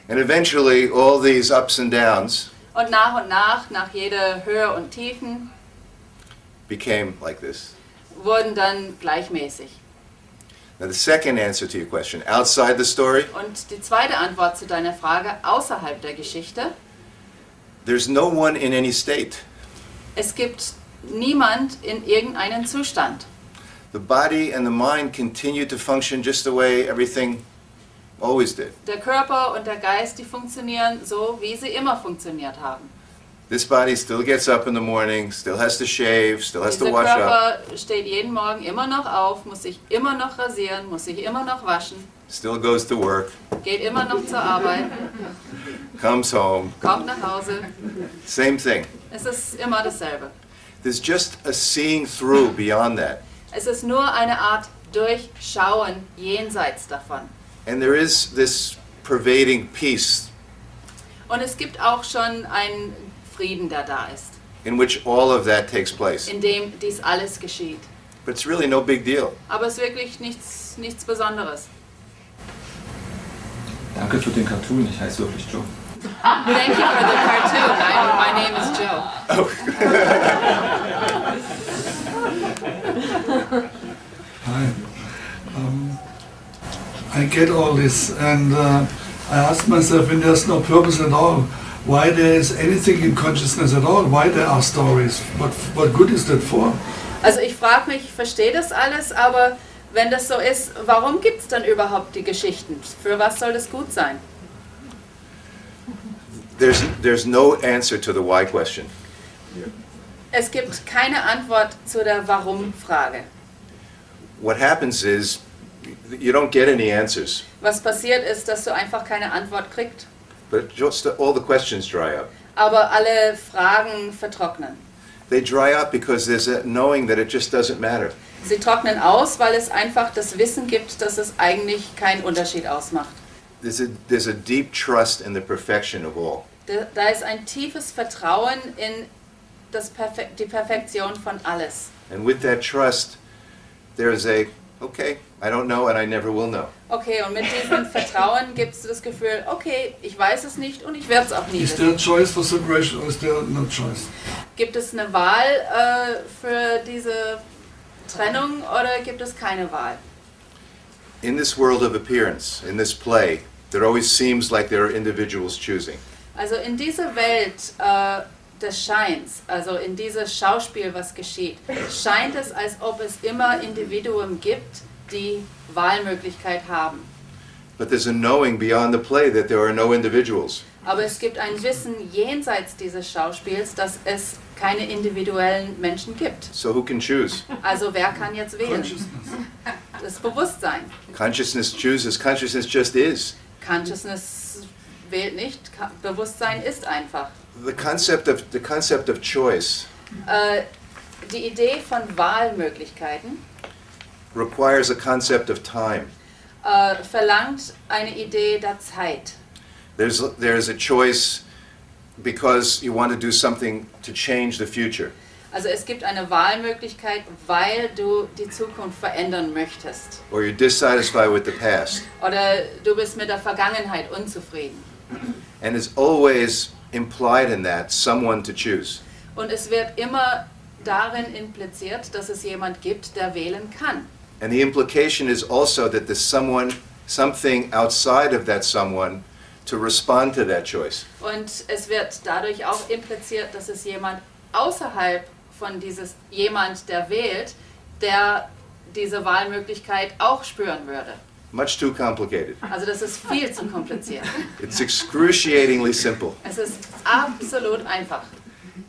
And eventually, all these ups and downs Und nach und nach, nach jeder Höhe und Tiefen, became like this. wurden dann gleichmäßig. Now, the second answer to your question, outside the story, Und die zweite Antwort zu deiner Frage, außerhalb der Geschichte, there's no one in any state. es gibt niemand in irgendeinem Zustand. The body and the mind continue to function just the way everything always did. Der Körper und der Geist, die funktionieren so, wie sie immer funktioniert haben. This body still gets up in the morning, still has to shave, still has to Dieser wash up, Körper steht jeden Morgen immer noch auf, muss sich immer noch rasieren, muss sich immer noch waschen, still goes to work, geht immer noch zur Arbeit, comes home, kommt nach Hause. same thing. Es ist immer dasselbe. There's just a seeing through beyond that. Es ist nur eine Art Durchschauen jenseits davon. And there is this pervading peace Und es gibt auch schon einen Frieden, der da ist, in which all of that takes place. in dem dies alles geschieht. But it's really no big deal. Aber es ist wirklich nichts, nichts Besonderes. Danke für den Cartoon, ich heiße wirklich Joe. Thank you for the cartoon. I, my name is Joe. Hi. Um, I get all this, and uh, I ask myself when there's no purpose at all, why there is anything in consciousness at all, why there are stories, what, what good is that for? Also ich frage mich, ich verstehe das alles, aber wenn das so ist, warum gibt es dann überhaupt die Geschichten? Für was soll das gut sein? There's, there's no answer to the why question. Es gibt keine Antwort zu der Warum-Frage. What happens is you don't get any answers, Was passiert ist, dass du einfach keine Antwort kriegst, but just all the questions dry up. aber alle Fragen vertrocknen. They dry up because there's a knowing that it just doesn't matter. Sie trocknen aus, weil es einfach das Wissen gibt, dass es eigentlich keinen Unterschied ausmacht. There's a, there's a deep trust in the perfection of all. Da da ist ein tiefes Vertrauen in das Perfe die Perfektion von alles. And with that trust, there's a, okay, I don't know and I never will know. Okay, und mit diesem Vertrauen gibst du das Gefühl, okay, ich weiß es nicht und ich werde es auch nie Is there a wissen. choice for separation or is there no choice? Gibt es eine Wahl äh, für diese Trennung oder gibt es keine Wahl? In this world of appearance, in this play, there always seems like there are individuals choosing. Also in dieser Welt äh, des Scheins, also in dieses Schauspiel, was geschieht, scheint es, als ob es immer Individuen gibt, die Wahlmöglichkeit haben. But there's a knowing beyond the play that there are no individuals. Aber es gibt ein Wissen jenseits dieses Schauspiels, dass es keine individuellen Menschen gibt. So who can choose? Also wer kann jetzt wählen? Consciousness. Das Bewusstsein. Consciousness chooses. Consciousness just is. Consciousness wählt nicht. Bewusstsein ist einfach. The concept of the concept of choice Äh, die Idee von Wahlmöglichkeiten requires a concept of time. äh, verlangt eine Idee der Zeit. There's there's a choice because you want to do something to change the future. Also es gibt eine Wahlmöglichkeit, weil du die Zukunft verändern möchtest. Or you're dissatisfied with the past. Oder du bist mit der Vergangenheit unzufrieden. And it's always implied in that someone to choose. Und es wird immer darin impliziert, dass es jemand gibt, der wählen kann. And the implication is also that there's someone, something outside of that someone to respond to that choice. Und es wird dadurch auch impliziert, dass es jemand außerhalb von dieses jemand, der wählt, der diese Wahlmöglichkeit auch spüren würde. Much too complicated. Also das ist viel zu kompliziert. It's excruciatingly simple. Es ist absolut einfach.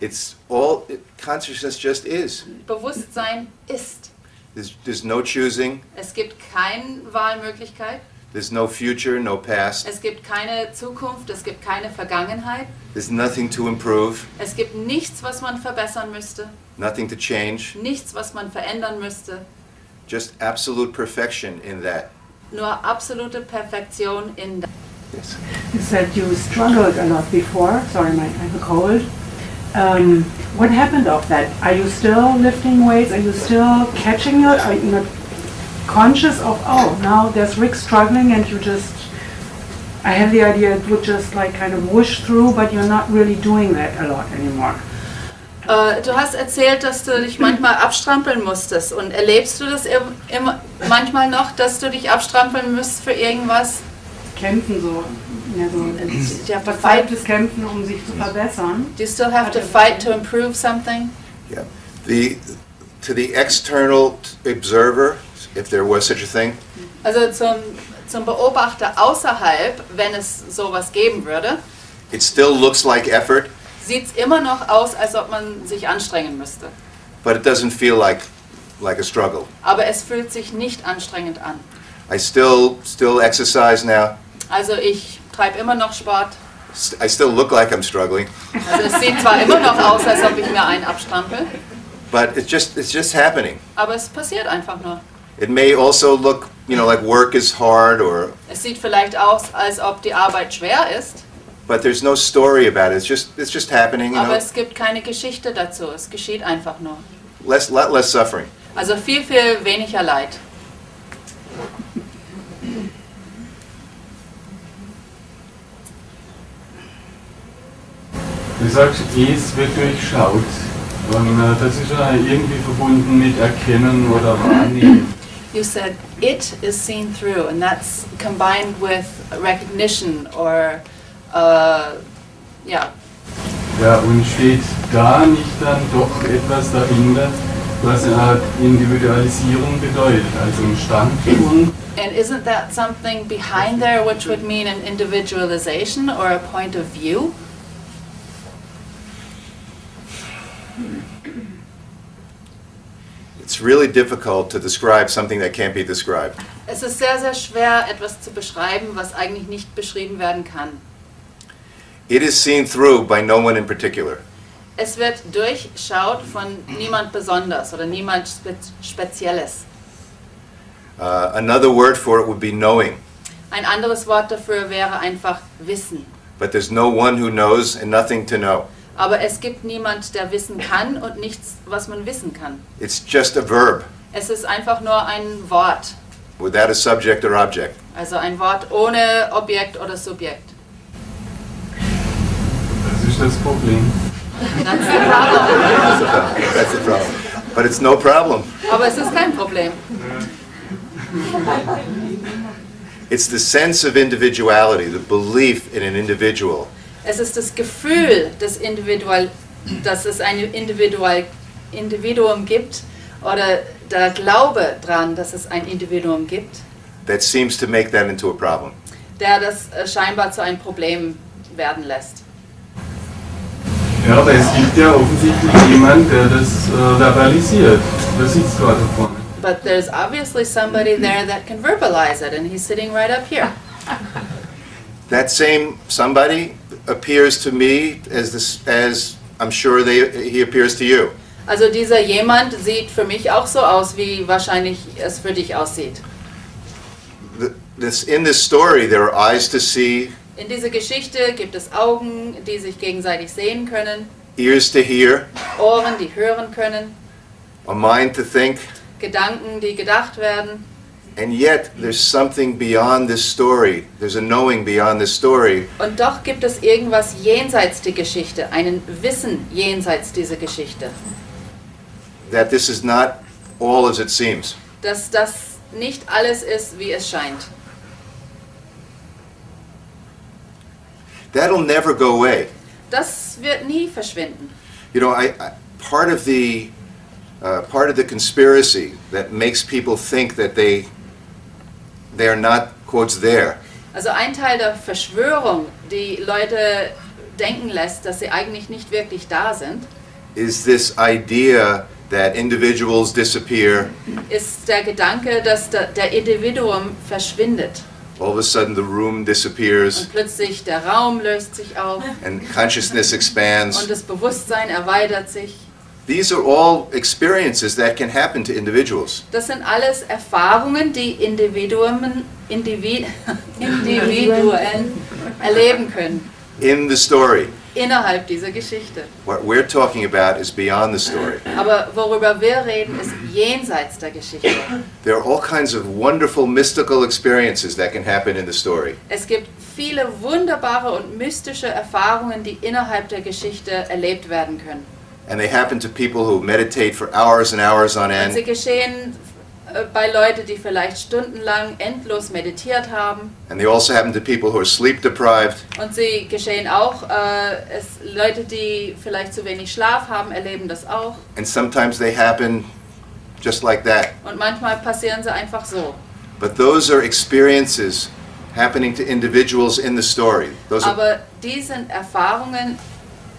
It's all, it, consciousness just is. Bewusstsein ist. There's, there's no choosing, Es gibt keine Wahlmöglichkeit, there's no future, no past, es gibt keine Zukunft, es gibt keine Vergangenheit, there's nothing to improve, es gibt nichts, was man verbessern müsste, nothing to change, nichts, was man verändern müsste, just absolute perfection in that. nur absolute Perfektion in der Yes. You said you struggled a lot before. Sorry, my, I have a cold. Um, what happened of that? Are you still lifting weights? Are you still catching it? Are you not conscious of, oh, now there's Rick struggling and you just I had the idea it would just like kind of whoosh through, but you're not really doing that a lot anymore. Äh, du hast erzählt, dass du dich manchmal abstrampeln musstest. Und erlebst du das im- immer, manchmal noch, dass du dich abstrampeln müsst für irgendwas? Kämpfen so, ja, so You have to fight. Kämpfen, um sich zu verbessern. Do you still have to fight to improve something? Yeah. The, to the external observer, if there was such a thing, Also zum, zum Beobachter außerhalb, wenn es sowas geben würde, it still looks like effort, sieht es immer noch aus, als ob man sich anstrengen müsste. but it doesn't feel like, like a struggle. Aber es fühlt sich nicht anstrengend an. I still, still exercise now. Also ich treibe immer noch Sport. I still look like I'm struggling, Also es sieht zwar immer noch aus, als ob ich mir einen abstrampel, but it's just, it's just happening. aber es passiert einfach nur. It may also look, you know, like work is hard or, Es sieht vielleicht aus, als ob die Arbeit schwer ist, but there's no story about it. It's just, it's just happening, you aber know. es gibt keine Geschichte dazu. Es geschieht einfach nur. Less, lot less suffering. Also viel, viel weniger Leid. Du sagst, es wird durchschaut. Und äh, das ist ja irgendwie verbunden mit Erkennen oder Wahrnehmen. You said it is seen through, and that's combined with recognition or, uh, yeah. Ja, und steht da nicht dann doch etwas dahinter, was eine Art Individualisierung bedeutet, also ein Standpunkt? And isn't that something behind there which would mean an individualization or a point of view? It's really difficult to describe something that can't be described. Es ist sehr, sehr schwer, etwas zu beschreiben, was eigentlich nicht beschrieben werden kann. It is seen through by no one in particular. Es wird durchschaut von niemand besonders oder niemand spe Spezielles. Uh, another word for it would be knowing, Ein anderes Wort dafür wäre einfach Wissen. but there's no one who knows and nothing to know. Aber es gibt niemand, der wissen kann und nichts, was man wissen kann. It's just a verb Es ist einfach nur ein Wort. without a subject or object. Also ein Wort ohne Objekt oder Subjekt. Das ist das Problem. That's the problem. That's the problem. That's the problem. But it's no problem. Aber es ist kein Problem. It's the sense of individuality, the belief in an individual Es ist das Gefühl, des Individual, dass es ein Individual, Individuum gibt oder der Glaube dran, dass es ein Individuum gibt, that seems to make that into a problem. der das äh, scheinbar zu einem Problem werden lässt. Ja, aber es gibt ja offensichtlich jemand, der das äh, verbalisiert. Der sitzt gerade vorne. But there's obviously somebody there that can verbalize it, and he's sitting right up here. That same somebody appears to me as this, as I'm sure they, he appears to you. Also dieser jemand sieht für mich auch so aus, wie wahrscheinlich es für dich aussieht. The, this, in this story, there are eyes to see, In dieser Geschichte gibt es Augen, die sich gegenseitig sehen können, ears to hear, Ohren, die hören können, a mind to think, Gedanken, die gedacht werden. And yet there's something beyond this story. There's a knowing beyond this story Und doch gibt es irgendwas jenseits der Geschichte, einen Wissen jenseits dieser Geschichte, that this is not all as it seems. dass das nicht alles ist, wie es scheint. That'll never go away. Das wird nie verschwinden. You know, I, I part of the uh, part of the conspiracy that makes people think that they they are not quotes there Also ein Teil der Verschwörung, die Leute denken lässt, dass sie eigentlich nicht wirklich da sind, is this idea that individuals disappear. ist der Gedanke, dass der, der Individuum verschwindet. All of a sudden, the room disappears Und plötzlich der Raum löst sich auf and consciousness expands. und das Bewusstsein erweitert sich. These are all experiences that can happen to individuals. Das sind alles Erfahrungen, die Individuen, Individ, Individuen erleben können. In the story, innerhalb dieser Geschichte. What we're talking about is beyond the story. Aber worüber wir reden, ist jenseits der Geschichte. There are all kinds of wonderful mystical experiences that can happen in the story. Es gibt viele wunderbare und mystische Erfahrungen, die innerhalb der Geschichte erlebt werden können. And they happen to people who meditate for hours and hours on Und sie end. geschehen äh, bei Leuten, die vielleicht stundenlang endlos meditiert haben. And they also happen to people who are sleep deprived. Und sie geschehen auch, äh, es, Leute, die vielleicht zu wenig Schlaf haben, erleben das auch. And sometimes they happen just like that. Und manchmal passieren sie einfach so. But those are experiences happening to individuals in the story. Those are, Aber die sind Erfahrungen,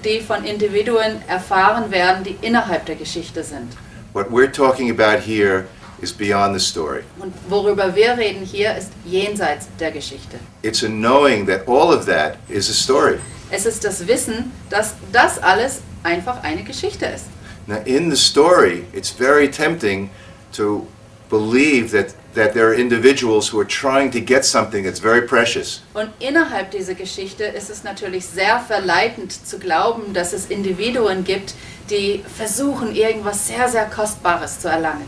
die von Individuen erfahren werden, die innerhalb der Geschichte sind. what we're talking about here is beyond the story. Und worüber wir reden hier, ist jenseits der Geschichte. It's a knowing that all of that is a story. Es ist das Wissen, dass das alles einfach eine Geschichte ist. Now, in the story, it's very tempting to believe that, that there are individuals who are trying to get something that's very precious. Und innerhalb dieser Geschichte ist es natürlich sehr verleitend zu glauben, dass es Individuen gibt, die versuchen, irgendwas sehr, sehr Kostbares zu erlangen.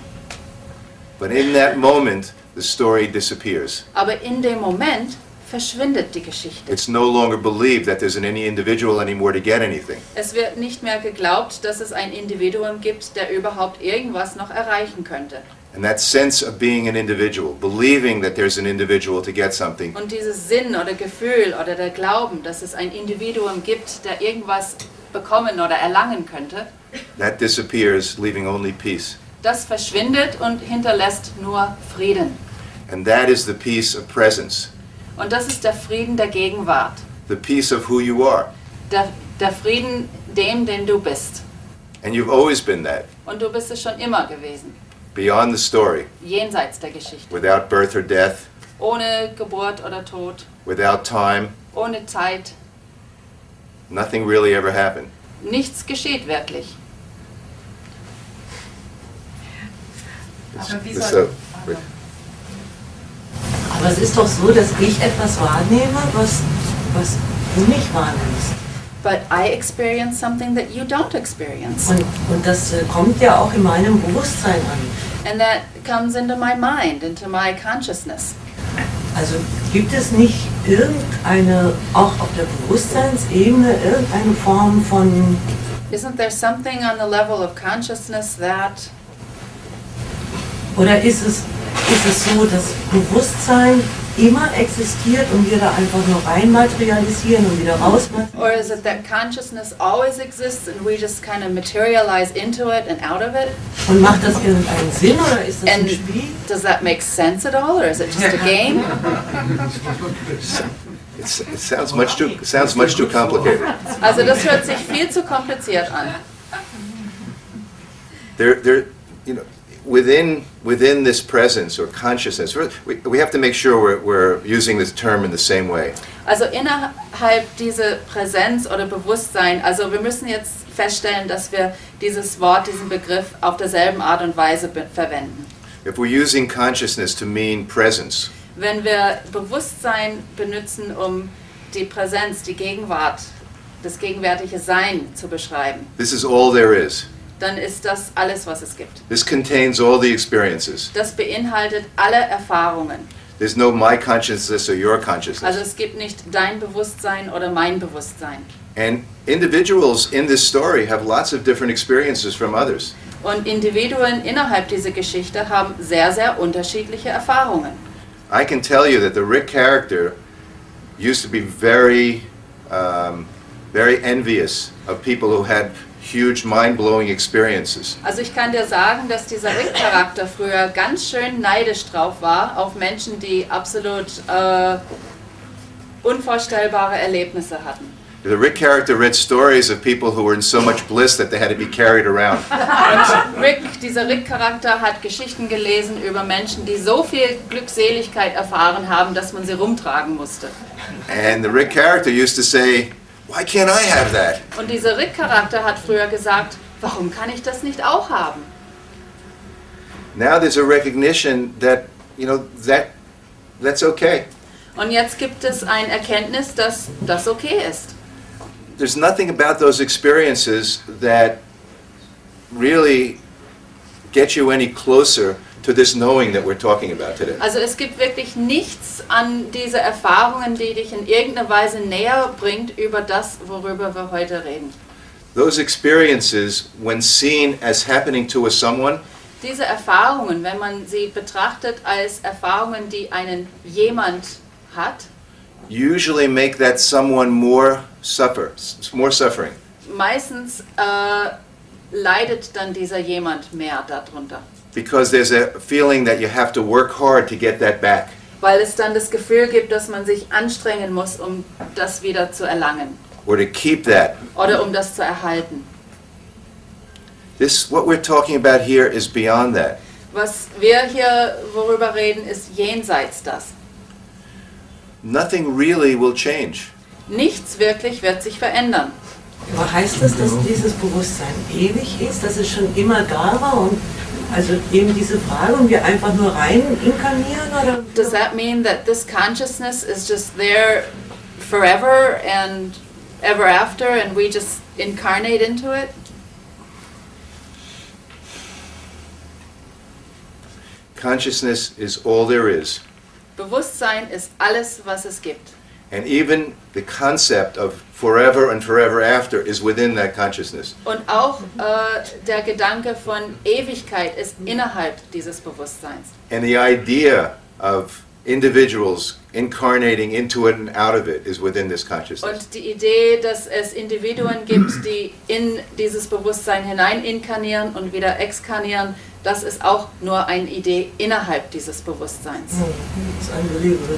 But in that moment, the story disappears. Aber in dem Moment verschwindet die Geschichte. It's no longer believed that there's any individual anymore to get anything. Es wird nicht mehr geglaubt, dass es ein Individuum gibt, der überhaupt irgendwas noch erreichen könnte. And that sense of being an individual, believing that there's an individual to get something, Und dieses Sinn oder Gefühl oder der Glauben, dass es ein Individuum gibt, der irgendwas bekommen oder erlangen könnte, that disappears, leaving only peace. das verschwindet und hinterlässt nur Frieden. And that is the peace of presence, Und das ist der Frieden der Gegenwart. the peace of who you are. Der, der Frieden dem, den du bist. And you've always been that, Und du bist es schon immer gewesen. Beyond the story, Jenseits der Geschichte. without birth or death, Ohne Geburt oder Tod. without time, Ohne Zeit. nothing really ever happened. Nichts geschieht wirklich. Aber wie It's soll, so- Aber es ist doch so, dass ich etwas wahrnehme, was, was du nicht wahrnimmst. But I experience something that you don't experience. Und, und das äh, kommt ja auch in meinem Bewusstsein an. And that comes into my mind, into my consciousness. Also gibt es nicht irgendeine, auch auf der Bewusstseinsebene, irgendeine Form von, Isn't there something on the level of consciousness that oder ist es, ist es so, dass Bewusstsein immer existiert und wir da einfach nur rein materialisieren und wieder raus Or is it that consciousness always exists and we just kind of materialize into it and out of it? Und macht das irgendeinen Sinn oder ist das ein And Spiel? does that make sense at all or is it just a game? It's, it sounds much too it sounds much too complicated. Also das hört sich viel zu kompliziert an. There, there, you know, within within this presence or consciousness, we, we have to make sure we're, we're using this term in the same way. Also innerhalb dieser Präsenz oder Bewusstsein, also wir müssen jetzt feststellen, dass wir dieses Wort, diesen Begriff auf derselben Art und Weise verwenden. If we're using consciousness to mean presence, Wenn wir Bewusstsein benutzen, um die Präsenz, die Gegenwart, das gegenwärtige Sein zu beschreiben, this is all there is. Dann ist das alles, was es gibt. This contains all the experiences. Das beinhaltet alle Erfahrungen. There's no my consciousness or your consciousness. Also es gibt nicht dein Bewusstsein oder mein Bewusstsein. And individuals in this story have lots of different experiences from others. Und Individuen innerhalb dieser Geschichte haben sehr, sehr unterschiedliche Erfahrungen. I can tell you that the Rick character used to be very, um, very envious of people who had huge, mind-blowing experiences. Also ich kann dir sagen, dass dieser Rick-Charakter früher ganz schön neidisch drauf war auf Menschen, die absolut äh, unvorstellbare Erlebnisse hatten. The Rick character read stories of people who were in so much bliss that they had to be carried around. Und Rick, dieser Rick-Charakter hat Geschichten gelesen über Menschen, die so viel Glückseligkeit erfahren haben, dass man sie rumtragen musste. And the Rick character used to say, Why can't I have that? Und dieser Rick-Charakter hat früher gesagt, warum kann ich das nicht auch haben? Now there's a recognition that, you know, that that's okay. Und jetzt gibt es ein Erkenntnis, dass das okay ist. there's nothing about those experiences that really get you any closer to this knowing that we're talking about today. Also es gibt wirklich nichts an diese Erfahrungen, die dich in irgendeiner Weise näher bringt über das, worüber wir heute reden. Those experiences, when seen as happening to a someone, Diese Erfahrungen, wenn man sie betrachtet als Erfahrungen, die einen jemand hat, usually make that someone more suffer, more suffering. meistens äh, leidet dann dieser jemand mehr darunter. Because there's a feeling that you have to work hard to get that back. Weil es dann das Gefühl gibt, dass man sich anstrengen muss, um das wieder zu erlangen or to keep that. oder um das zu erhalten. This, what we're talking about here, is beyond that. Was wir hier worüber reden, ist jenseits das. Nothing really will change. Nichts wirklich wird sich verändern. Aber heißt das, dass dieses Bewusstsein ewig ist, dass es schon immer da war und also eben diese Frage um und wir einfach nur rein inkarnieren oder? Does that mean that this consciousness is just there forever and ever after and we just incarnate into it? Consciousness is all there is. Bewusstsein ist alles, was es gibt. And even the concept of forever and forever after is within that consciousness. Und auch äh, der Gedanke von Ewigkeit ist innerhalb dieses Bewusstseins. And the idea of individuals incarnating into it and out of it is within this consciousness. Und die Idee, dass es Individuen gibt, die in dieses Bewusstsein hinein inkarnieren und wieder exkarnieren, das ist auch nur eine Idee innerhalb dieses Bewusstseins. It's unbelievable.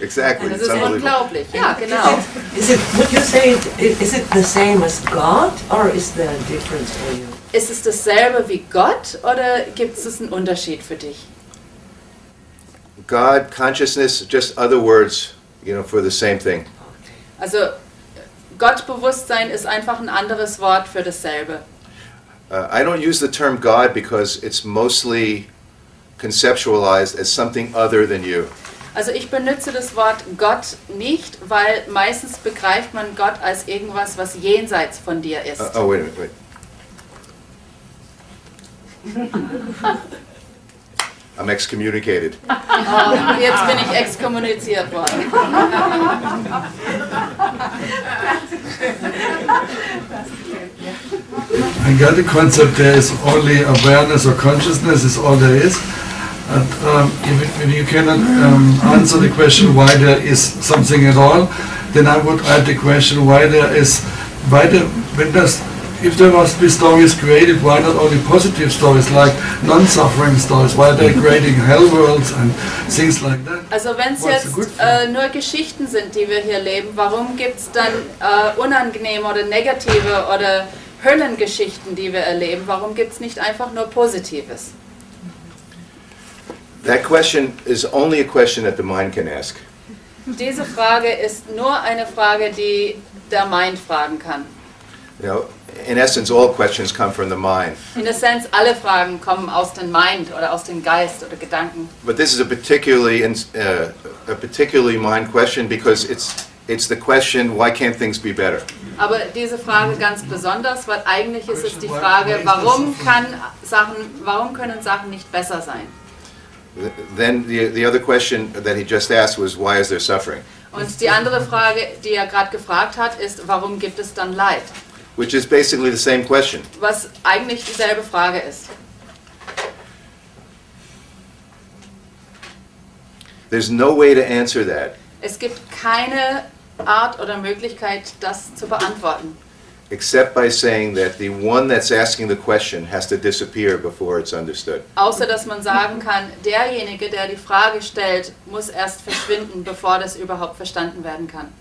Exactly. Das ist unglaublich. Ja, genau. Is it, would you say, it- is it the same as God or is there a difference for you? Ist es dasselbe wie Gott oder gibt es einen Unterschied für dich? God, consciousness, just other words, you know, for the same thing. Also Gottbewusstsein ist einfach ein anderes Wort für dasselbe. Uh, I don't use the term God because it's mostly conceptualized as something other than you. Also ich benutze das Wort Gott nicht, weil meistens begreift man Gott als irgendwas, was jenseits von dir ist. Uh, oh, wait a minute, wait. I'm excommunicated. Oh, jetzt bin ich exkommuniziert worden. I got the concept there is only awareness or consciousness is all there is. And um, if, if you cannot um, answer the question why there is something at all, then I would add the question why there is, why the, when does, if there must be stories created, why not only positive stories like non-suffering stories? Why they're creating hell worlds and things like that? Also wenn es jetzt äh, nur Geschichten sind, die wir hier leben, warum gibt es dann äh, unangenehme oder negative oder Höllengeschichten, die wir erleben? Warum gibt es nicht einfach nur Positives? That question is only a question that the mind can ask. Diese Frage ist nur eine Frage, die der Mind fragen kann. You know, in essence, all questions come from the mind. In der Sense, alle Fragen kommen aus dem Mind oder aus dem Geist oder Gedanken. But this is a particularly in, uh, a particularly mind question because it's it's the question why can't things be better? Aber diese Frage ganz besonders, weil eigentlich ist es die Frage, warum kann Sachen, warum können Sachen nicht besser sein? Th- Then the the other question that he just asked was why is there suffering, Und die andere Frage, die er gerade gefragt hat, ist, warum gibt es dann Leid? Which is basically the same question. Was eigentlich dieselbe Frage ist. There's no way to answer that Es gibt keine Art oder Möglichkeit, das zu beantworten. except by saying that the one that's asking the question has to disappear before it's understood. Außer dass man sagen kann, derjenige, der die Frage stellt, muss erst verschwinden, bevor das überhaupt verstanden werden kann.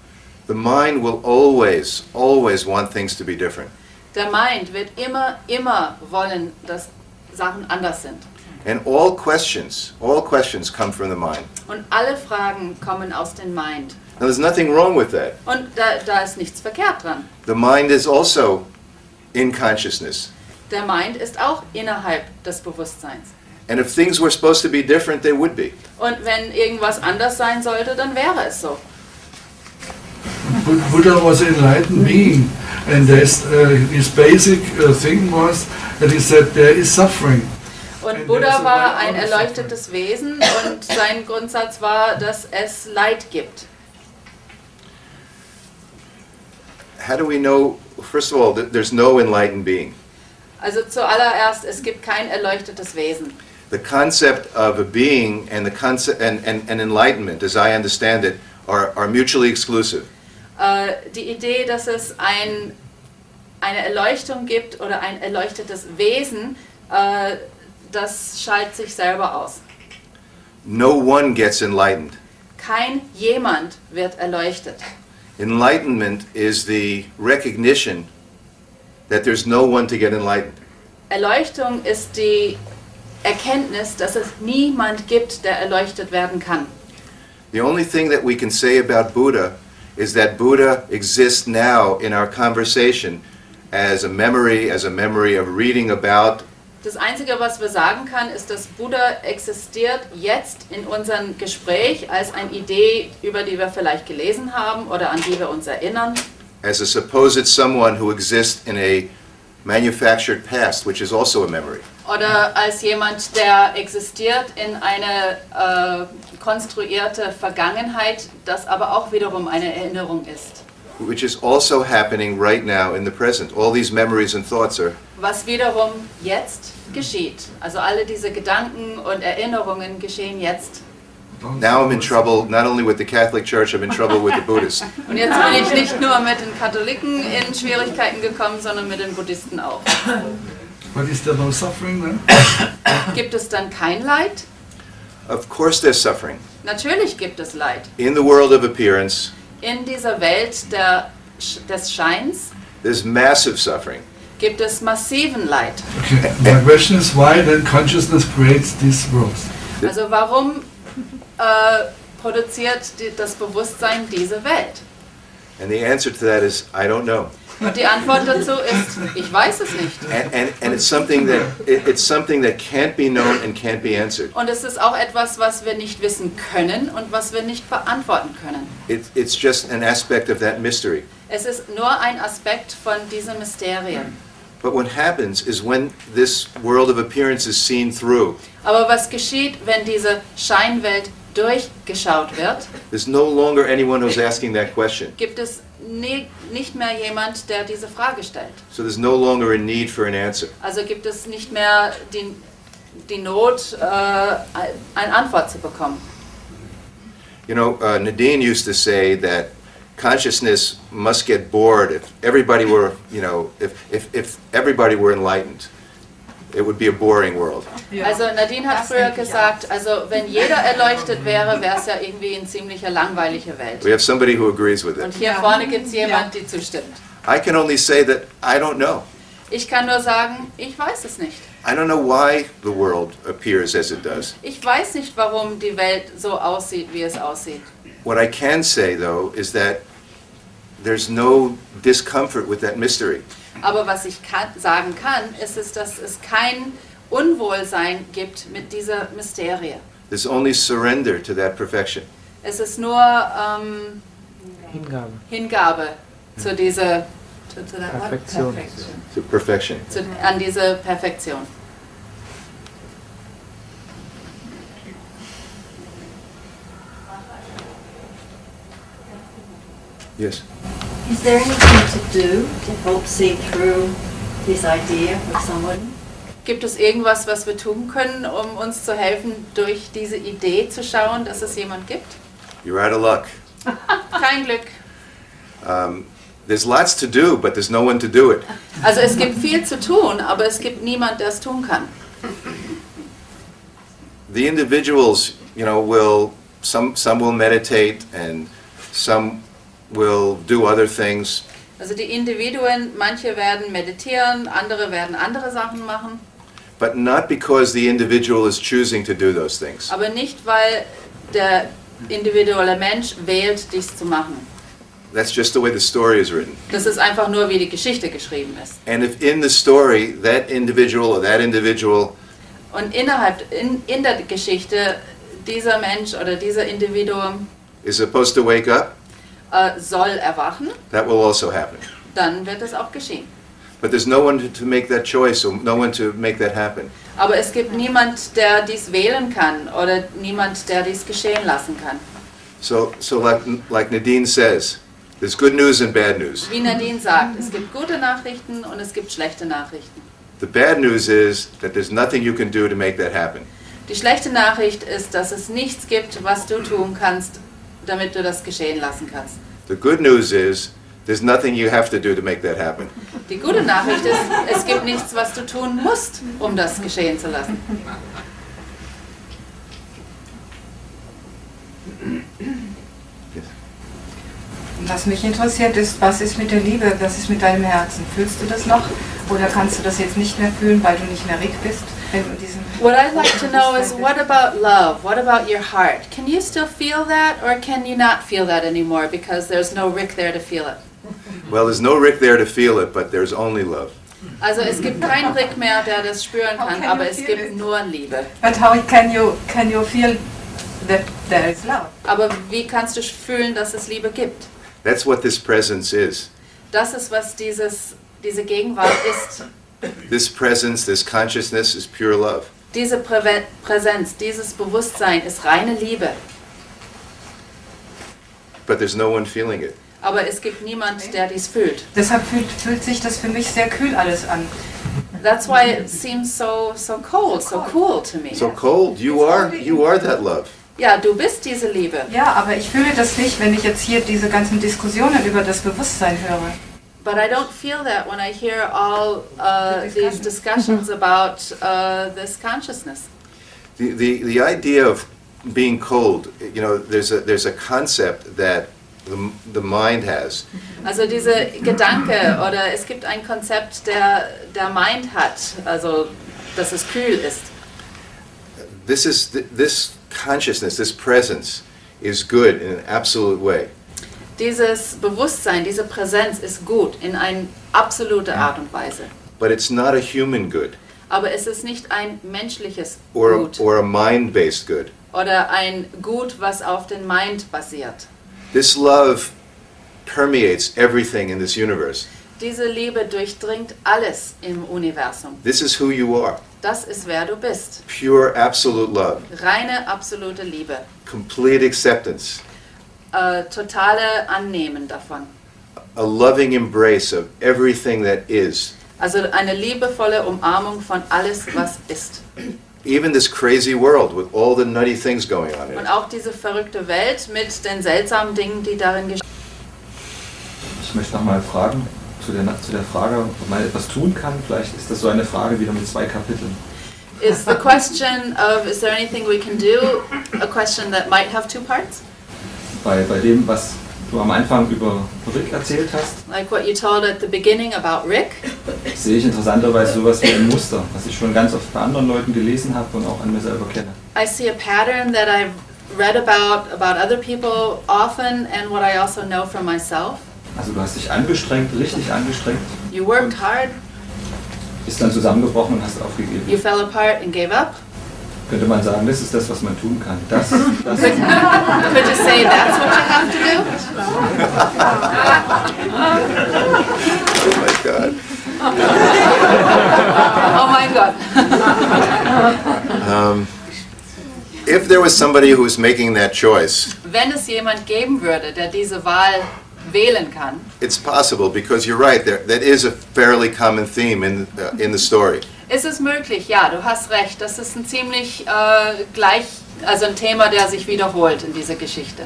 The mind will always, always want things to be different. Der Mind wird immer, immer wollen, dass Sachen anders sind. And all questions, all questions come from the mind. Und alle Fragen kommen aus dem Mind. Now, there's nothing wrong with that. Und da, da ist nichts verkehrt dran. The mind is also in consciousness. Der Mind ist auch innerhalb des Bewusstseins. And if things were supposed to be different, they would be. Und wenn irgendwas anders sein sollte, dann wäre es so. Bu- Buddha was an enlightened being, and there's, uh, his basic uh, thing was that he said there is suffering. Und Buddha war ein erleuchtetes Wesen und sein Grundsatz war, dass es Leid gibt. How do we know, first of all, that there's no enlightened being? Also zuallererst, es gibt kein erleuchtetes Wesen. The concept of a being and the concept and, and, and enlightenment, as I understand it, are, are mutually exclusive. Äh, die Idee, dass es ein, eine Erleuchtung gibt oder ein erleuchtetes Wesen, äh, das schaltet sich selber aus. No one gets enlightened. Kein jemand wird erleuchtet. Enlightenment is the recognition that there's no one to get enlightened. Erleuchtung ist die Erkenntnis, dass es niemand gibt, der erleuchtet werden kann. The only thing that we can say about Buddha is that Buddha exists now in our conversation as a memory, as a memory of reading about Das Einzige, was wir sagen kann, ist, dass Buddha existiert jetzt in unserem Gespräch als eine Idee, über die wir vielleicht gelesen haben oder an die wir uns erinnern. as a supposed someone who exists in a manufactured past, which is also a memory. Oder als jemand, der existiert in eine äh, konstruierte Vergangenheit, das aber auch wiederum eine Erinnerung ist. which is also happening right now in the present. All these memories and thoughts are Was wiederum jetzt geschieht. Also alle diese Gedanken und Erinnerungen geschehen jetzt. now I'm in trouble not only with the Catholic Church, I'm in trouble with the Buddhists. Und jetzt bin ich nicht nur mit den Katholiken in Schwierigkeiten gekommen, sondern mit den Buddhisten auch. But is there no suffering then? Gibt es dann kein Leid? Of course there's suffering. Natürlich gibt es Leid. In the world of appearance, In dieser Welt der, des Scheins there's massive suffering. gibt es massiven Leid. Okay. My question is why then consciousness creates these worlds? Also warum äh, produziert die, das Bewusstsein diese Welt? And the answer to that is I don't know. Und die Antwort dazu ist, ich weiß es nicht. And, and, and it's something that it, it's something that can't be known and can't be answered. Und es ist auch etwas, was wir nicht wissen können und was wir nicht beantworten können. It, it's just an aspect of that mystery. Es ist nur ein Aspekt von diesem Mysterium. But what happens is when this world of appearance is seen through, Aber was geschieht, wenn diese Scheinwelt durchgeschaut wird? there's no longer anyone who's asking that question. Gibt es nie, nicht mehr jemand, der diese Frage stellt? So there's no longer a need for an answer. Also gibt es nicht mehr die, die Not, äh, eine Antwort zu bekommen. You know, uh, Nadine used to say that consciousness must get bored if everybody were, you know, if, if, if everybody were enlightened. It would be a boring world. Also Nadine hat früher gesagt, also wenn jeder erleuchtet wäre, wäre es ja irgendwie eine ziemliche langweilige Welt. We have somebody who agrees with Und it. hier vorne gibt es jemand, die zustimmt. I can only say that I don't know. Ich kann nur sagen, ich weiß es nicht. I don't know why the world appears as it does. Ich weiß nicht, warum die Welt so aussieht, wie es aussieht. What I can say, though, is that there's no discomfort with that mystery. Aber was ich kann, sagen kann, ist es, dass es kein Unwohlsein gibt mit dieser Mysterie. There's only surrender to that perfection. Es ist nur ähm, Hingabe. Hingabe zu dieser zu, zu der, what? Perfektion. To perfection. Zu, an diese Perfektion. Yes. Is there anything to do to help see through this idea of someone? Gibt es irgendwas, was wir tun können, um uns zu helfen, durch diese Idee zu schauen, dass es jemand gibt? You're out of luck. Kein Glück. Um, there's lots to do, but there's no one to do it. Also es gibt viel zu tun, aber es gibt niemand, der es tun kann. The individuals, you know, will some some will meditate and some will do other things, Also die Individuen, manche werden meditieren, andere werden andere Sachen machen, but not because the individual is choosing to do those things. aber nicht, weil der individuelle Mensch wählt, dies zu machen. That's just the way the story is written. Das ist einfach nur, wie die Geschichte geschrieben ist. And if in the story that individual or that individual Und innerhalb, in, in der Geschichte, dieser Mensch oder dieser Individuum is supposed to wake up, äh, soll erwachen, that will also happen. dann wird es auch geschehen. But there's no one to, to make that choice, or no one to make that happen. Aber es gibt niemand, der dies wählen kann oder niemand, der dies geschehen lassen kann. So, so like, like Nadine says, there's good news and bad news. Wie Nadine sagt, es gibt gute Nachrichten und es gibt schlechte Nachrichten. The bad news is that there's nothing you can do to make that happen. Die schlechte Nachricht ist, dass es nichts gibt, was du tun kannst, damit du das geschehen lassen kannst. The good news is there's nothing you have to do to make that happen. Die gute Nachricht ist, es gibt nichts, was du tun musst, um das geschehen zu lassen. Was mich interessiert ist, was ist mit der Liebe, was ist mit deinem Herzen? Fühlst du das noch oder kannst du das jetzt nicht mehr fühlen, weil du nicht mehr Rick bist? Wenn du diesen What I'd like to know is what about love? What about your heart? Can you still feel that or can you not feel that anymore because there's no Rick there to feel it? Well, there's no Rick there to feel it, but there's only love. Also es gibt keinen Rick mehr, der das spüren kann, can aber you es feel gibt it? nur Liebe. But how can you can you feel that there is love? Aber wie kannst du fühlen, dass es Liebe gibt? That's what this presence is. Das ist, was dieses, diese Gegenwart ist. This presence, this consciousness is pure love. Diese Präve Präsenz, dieses Bewusstsein ist reine Liebe. But there's no one feeling it. Aber es gibt niemand, der dies fühlt. Deshalb fühlt, fühlt sich das für mich sehr kühl alles an. That's why it seems so so cold, so cool to me. So cold, you are you are that love. Ja, du bist diese Liebe. Ja, aber ich fühle das nicht, wenn ich jetzt hier diese ganzen Diskussionen über das Bewusstsein höre. But I don't feel that when I hear all uh, these discussions about uh, this consciousness. The, the the idea of being cold, you know, there's a there's a concept that the, the mind has. Also diese Gedanke oder es gibt ein Konzept, der der Mind hat, also dass es kühl ist. This is th- this consciousness, this presence is good in an absolute way. Dieses Bewusstsein, diese Präsenz ist gut in eine absolute Art und Weise. But it's not a human good Aber es ist nicht ein menschliches or Gut or a mind-based good. oder ein Gut, was auf den Mind basiert. This love permeates everything in this universe. Diese Liebe durchdringt alles im Universum. This is who you are. Das ist wer du bist. Pure absolute love, Reine, absolute Liebe. complete acceptance, Äh, totale Annehmen davon. a loving embrace of everything that is. Also eine liebevolle Umarmung von alles, was ist. Even this crazy world with all the nutty things going on in Und auch diese verrückte Welt mit den seltsamen Dingen, die darin geschehen. Ich möchte nochmal fragen, zu der, zu der Frage, ob man etwas tun kann. Vielleicht ist das so eine Frage wieder mit zwei Kapiteln. Is the question of is there anything we can do a question that might have two parts? Bei, bei dem, was du am Anfang über Rick erzählt hast, Like what you told at the beginning about Rick. sehe ich interessanterweise sowas wie ein Muster, was ich schon ganz oft bei anderen Leuten gelesen habe und auch an mir selber kenne. I see a pattern that I've read about about other people often and what I also know from myself. Also du hast dich angestrengt, richtig angestrengt, You worked hard, bist dann zusammengebrochen und hast aufgegeben. you fell apart and gave up. Könnte man sagen, das ist das, was man tun kann. Das, das Could you say that's what you have to do? Oh my God. Oh mein Gott. Um, if there was somebody who was making that choice, Wenn es jemand geben würde, der diese Wahl wählen kann, it's possible because you're right. There, that is a fairly common theme in uh, in the story. Ist es möglich. Ja, du hast recht. Das ist ein ziemlich äh, gleich, also ein Thema, der sich wiederholt in dieser Geschichte.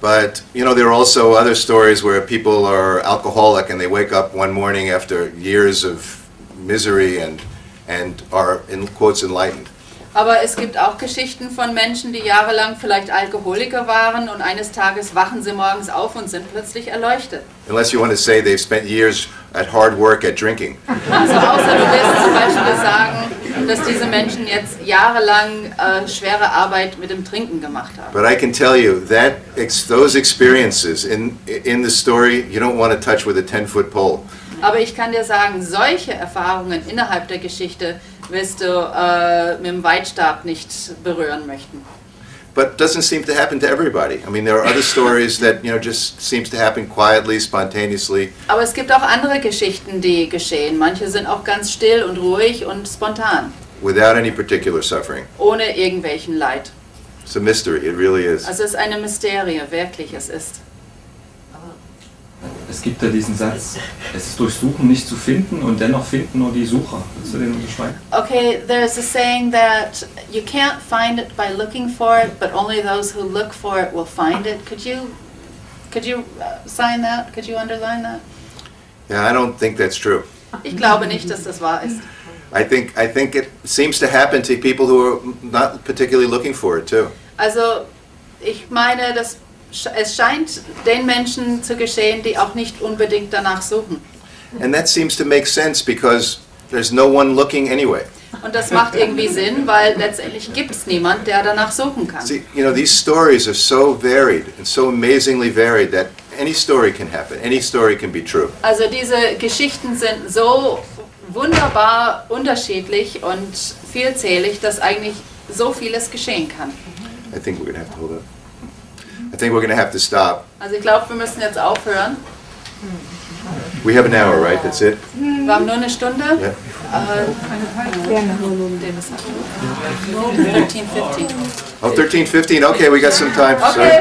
But you know, there are also other stories where people are alcoholic and they wake up one morning after years of misery and and are in quotes enlightened. Aber es gibt auch Geschichten von Menschen, die jahrelang vielleicht Alkoholiker waren und eines Tages wachen sie morgens auf und sind plötzlich erleuchtet. Unless you want to say they've spent years at hard work at drinking. Also außer du willst zum Beispiel sagen, dass diese Menschen jetzt jahrelang äh, schwere Arbeit mit dem Trinken gemacht haben. But I can tell you that ex- those experiences in in the story you don't want to touch with a 10-foot pole. Aber ich kann dir sagen, solche Erfahrungen innerhalb der Geschichte wirst du äh, mit dem Weitstab nicht berühren möchten. But doesn't seem to happen to everybody. I mean, there are other stories that you know just seems to happen quietly, spontaneously. Aber es gibt auch andere Geschichten, die geschehen. Manche sind auch ganz still und ruhig und spontan, without any particular suffering. ohne irgendwelchen Leid. It's a mystery, it really is. Also es ist eine Mysterie, wirklich, es ist. Es gibt ja diesen Satz, es ist durch Suchen nicht zu finden und dennoch finden nur die Sucher. Willst du den unterschreiben? Okay, there's a saying that you can't find it by looking for it, but only those who look for it will find it. Could you, could you uh, sign that? Could you underline that? Yeah, I don't think that's true. Ich glaube nicht, dass das wahr ist. I think I think it seems to happen to people who are not particularly looking for it too. Also ich meine, dass es scheint den Menschen zu geschehen, die auch nicht unbedingt danach suchen. And that seems to make sense because there's no one looking anyway. Und das macht irgendwie Sinn, weil letztendlich gibt es niemand, der danach suchen kann. See, you know, these stories are so varied and so amazingly varied that any story can happen. Any story can be true. Also diese Geschichten sind so wunderbar unterschiedlich und vielzählig, dass eigentlich so vieles geschehen kann. I think we're to have to hold up. I think we're going to have to stop. Also ich glaube, wir müssen jetzt aufhören. We have an hour, right? That's it? Wir haben nur eine Stunde. Ja. Äh, ist 13, 15. Oh, 13, 15. Okay, we got some time. Okay,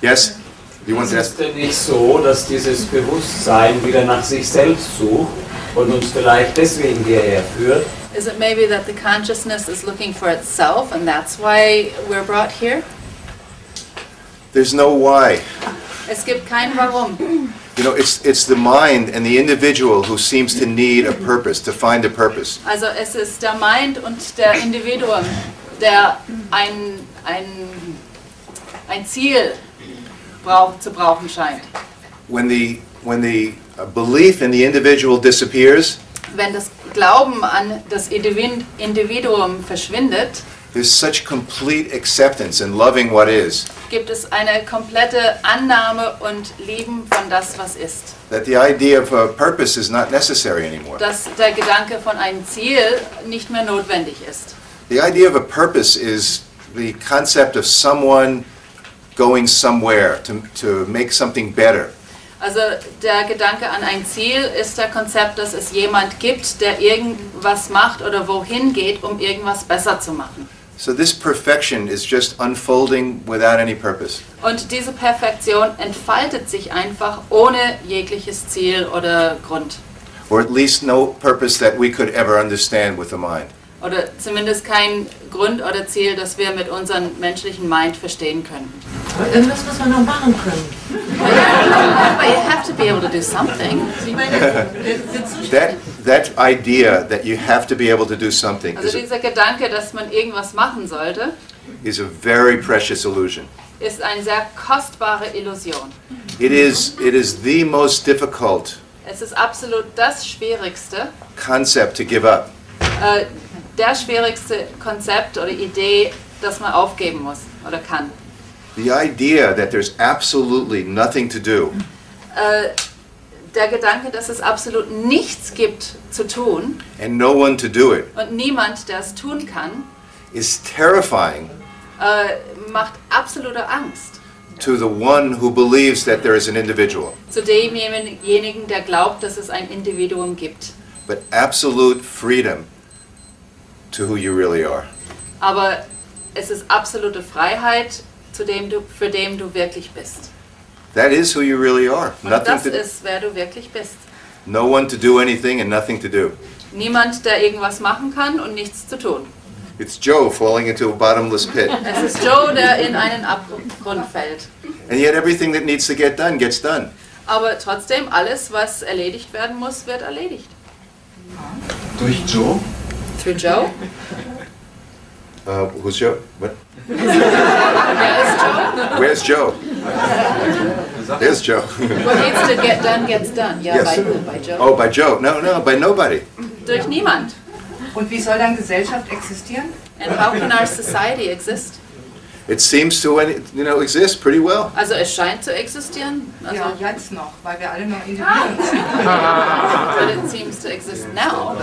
Yes? You want Es to ask? ist denn nicht so, dass dieses Bewusstsein wieder nach sich selbst sucht und uns vielleicht deswegen hierher führt? Is it maybe that the consciousness is looking for itself and that's why we're brought here? There's no why. Es gibt kein Warum. You know, it's, it's the mind and the individual who seems to need a purpose, to find a purpose. Also es ist der Mind und der Individuum, der ein, ein, ein Ziel brauch, zu brauchen scheint. When the, when the uh, belief in the individual disappears, Wenn das Glauben an das Individ- Individuum verschwindet, there's such complete acceptance and loving what is gibt es eine komplette Annahme und Lieben von das, was ist. that the idea of a purpose is not necessary anymore. Dass der Gedanke von einem Ziel nicht mehr notwendig ist. The idea of a purpose is the concept of someone going somewhere to, to make something better. Also der Gedanke an ein Ziel ist der Konzept, dass es jemand gibt, der irgendwas macht oder wohin geht, um irgendwas besser zu machen. So this perfection is just unfolding without any purpose. Und diese Perfektion entfaltet sich einfach ohne jegliches Ziel oder Grund. Or at least no purpose that we could ever understand with the mind. Oder zumindest kein Grund oder Ziel, das wir mit unserem menschlichen Mind verstehen können. Aber irgendwas muss man noch machen können. But you have to be able to do something. That, that idea that you have to be able to do something Also is a, dieser Gedanke, dass man irgendwas machen sollte, is a very precious illusion. ist eine sehr kostbare Illusion. It is, it is the most difficult Es ist absolut das Schwierigste, concept to give up. äh, der schwierigste Konzept oder Idee, das man aufgeben muss oder kann. The idea that there's absolutely nothing to do Äh, der Gedanke, dass es absolut nichts gibt zu tun and no one to do it und niemand, der es tun kann, is terrifying äh, macht absolute Angst to the one who believes that there is an individual. zu demjenigen, der glaubt, dass es ein Individuum gibt. But absolute freedom to who you really are. Aber es ist absolute Freiheit, zu dem du, für dem du wirklich bist. That is who you really are. Und Nothing das to, ist, wer du wirklich bist. no one to do anything and nothing to do. Niemand, der irgendwas machen kann und nichts zu tun. It's Joe falling into a bottomless pit. Es ist Joe, der in einen Abgrund fällt. And yet everything that needs to get done gets done. Aber trotzdem, alles, was erledigt werden muss, wird erledigt. Durch Joe? Through Joe? Uh, who's Joe? What? Wer ist Joe? Where's Joe? There's Joe. What needs to get done gets done. Ja, Yes. bei, bei Joe. Oh, by Joe. No, no, by nobody. Durch niemand. Und wie soll dann Gesellschaft existieren? And how can our society exist? It seems to, uh, you know, exist pretty well. Also es scheint zu existieren. Also Ja, jetzt noch, weil wir alle noch Individuen sind. but it seems to exist now.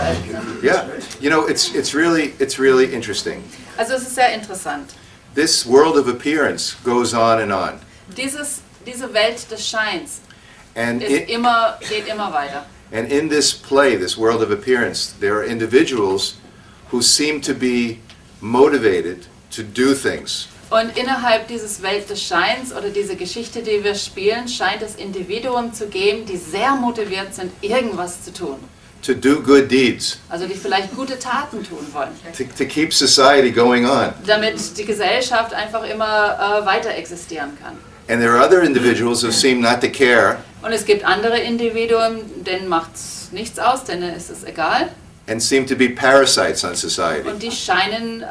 Yeah, you know, it's it's really it's really interesting. Also es ist sehr interessant. This world of appearance goes on and on, Dieses, diese Welt des Scheins and ist it, immer, geht immer weiter. and in this play, this world of appearance, there are individuals who seem to be motivated to do things. Und innerhalb dieses Welt des Scheins oder diese Geschichte, die wir spielen, scheint es Individuen zu geben, die sehr motiviert sind, irgendwas zu tun. To do good deeds, Also die vielleicht gute Taten tun wollen, to, to keep society going on. damit die Gesellschaft einfach immer äh, weiter existieren kann. And there are other individuals who seem not to care Und es gibt andere Individuen, denen macht es nichts aus, denen ist es egal. and seem to be parasites on society. Und die scheinen äh,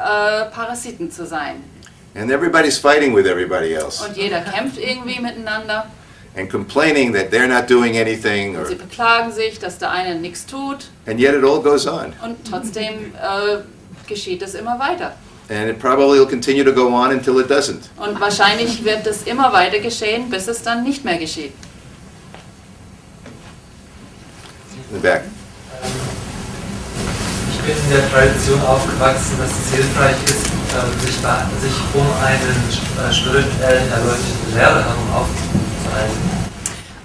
Parasiten zu sein. And everybody's fighting with everybody else Und jeder kämpft irgendwie miteinander. and complaining that they're not doing anything, or, Sie beklagen sich, dass der eine nichts tut. and yet it all goes on. Und trotzdem äh, geschieht es immer weiter. And it probably will continue to go on until it doesn't. Und wahrscheinlich wird es immer weiter geschehen, bis es dann nicht mehr geschieht. In the back. Ich bin in der Tradition aufgewachsen, dass es hilfreich ist, sich, sich um einen äh, spirituellen, erleuchteten Lehrer herum aufzuhalten.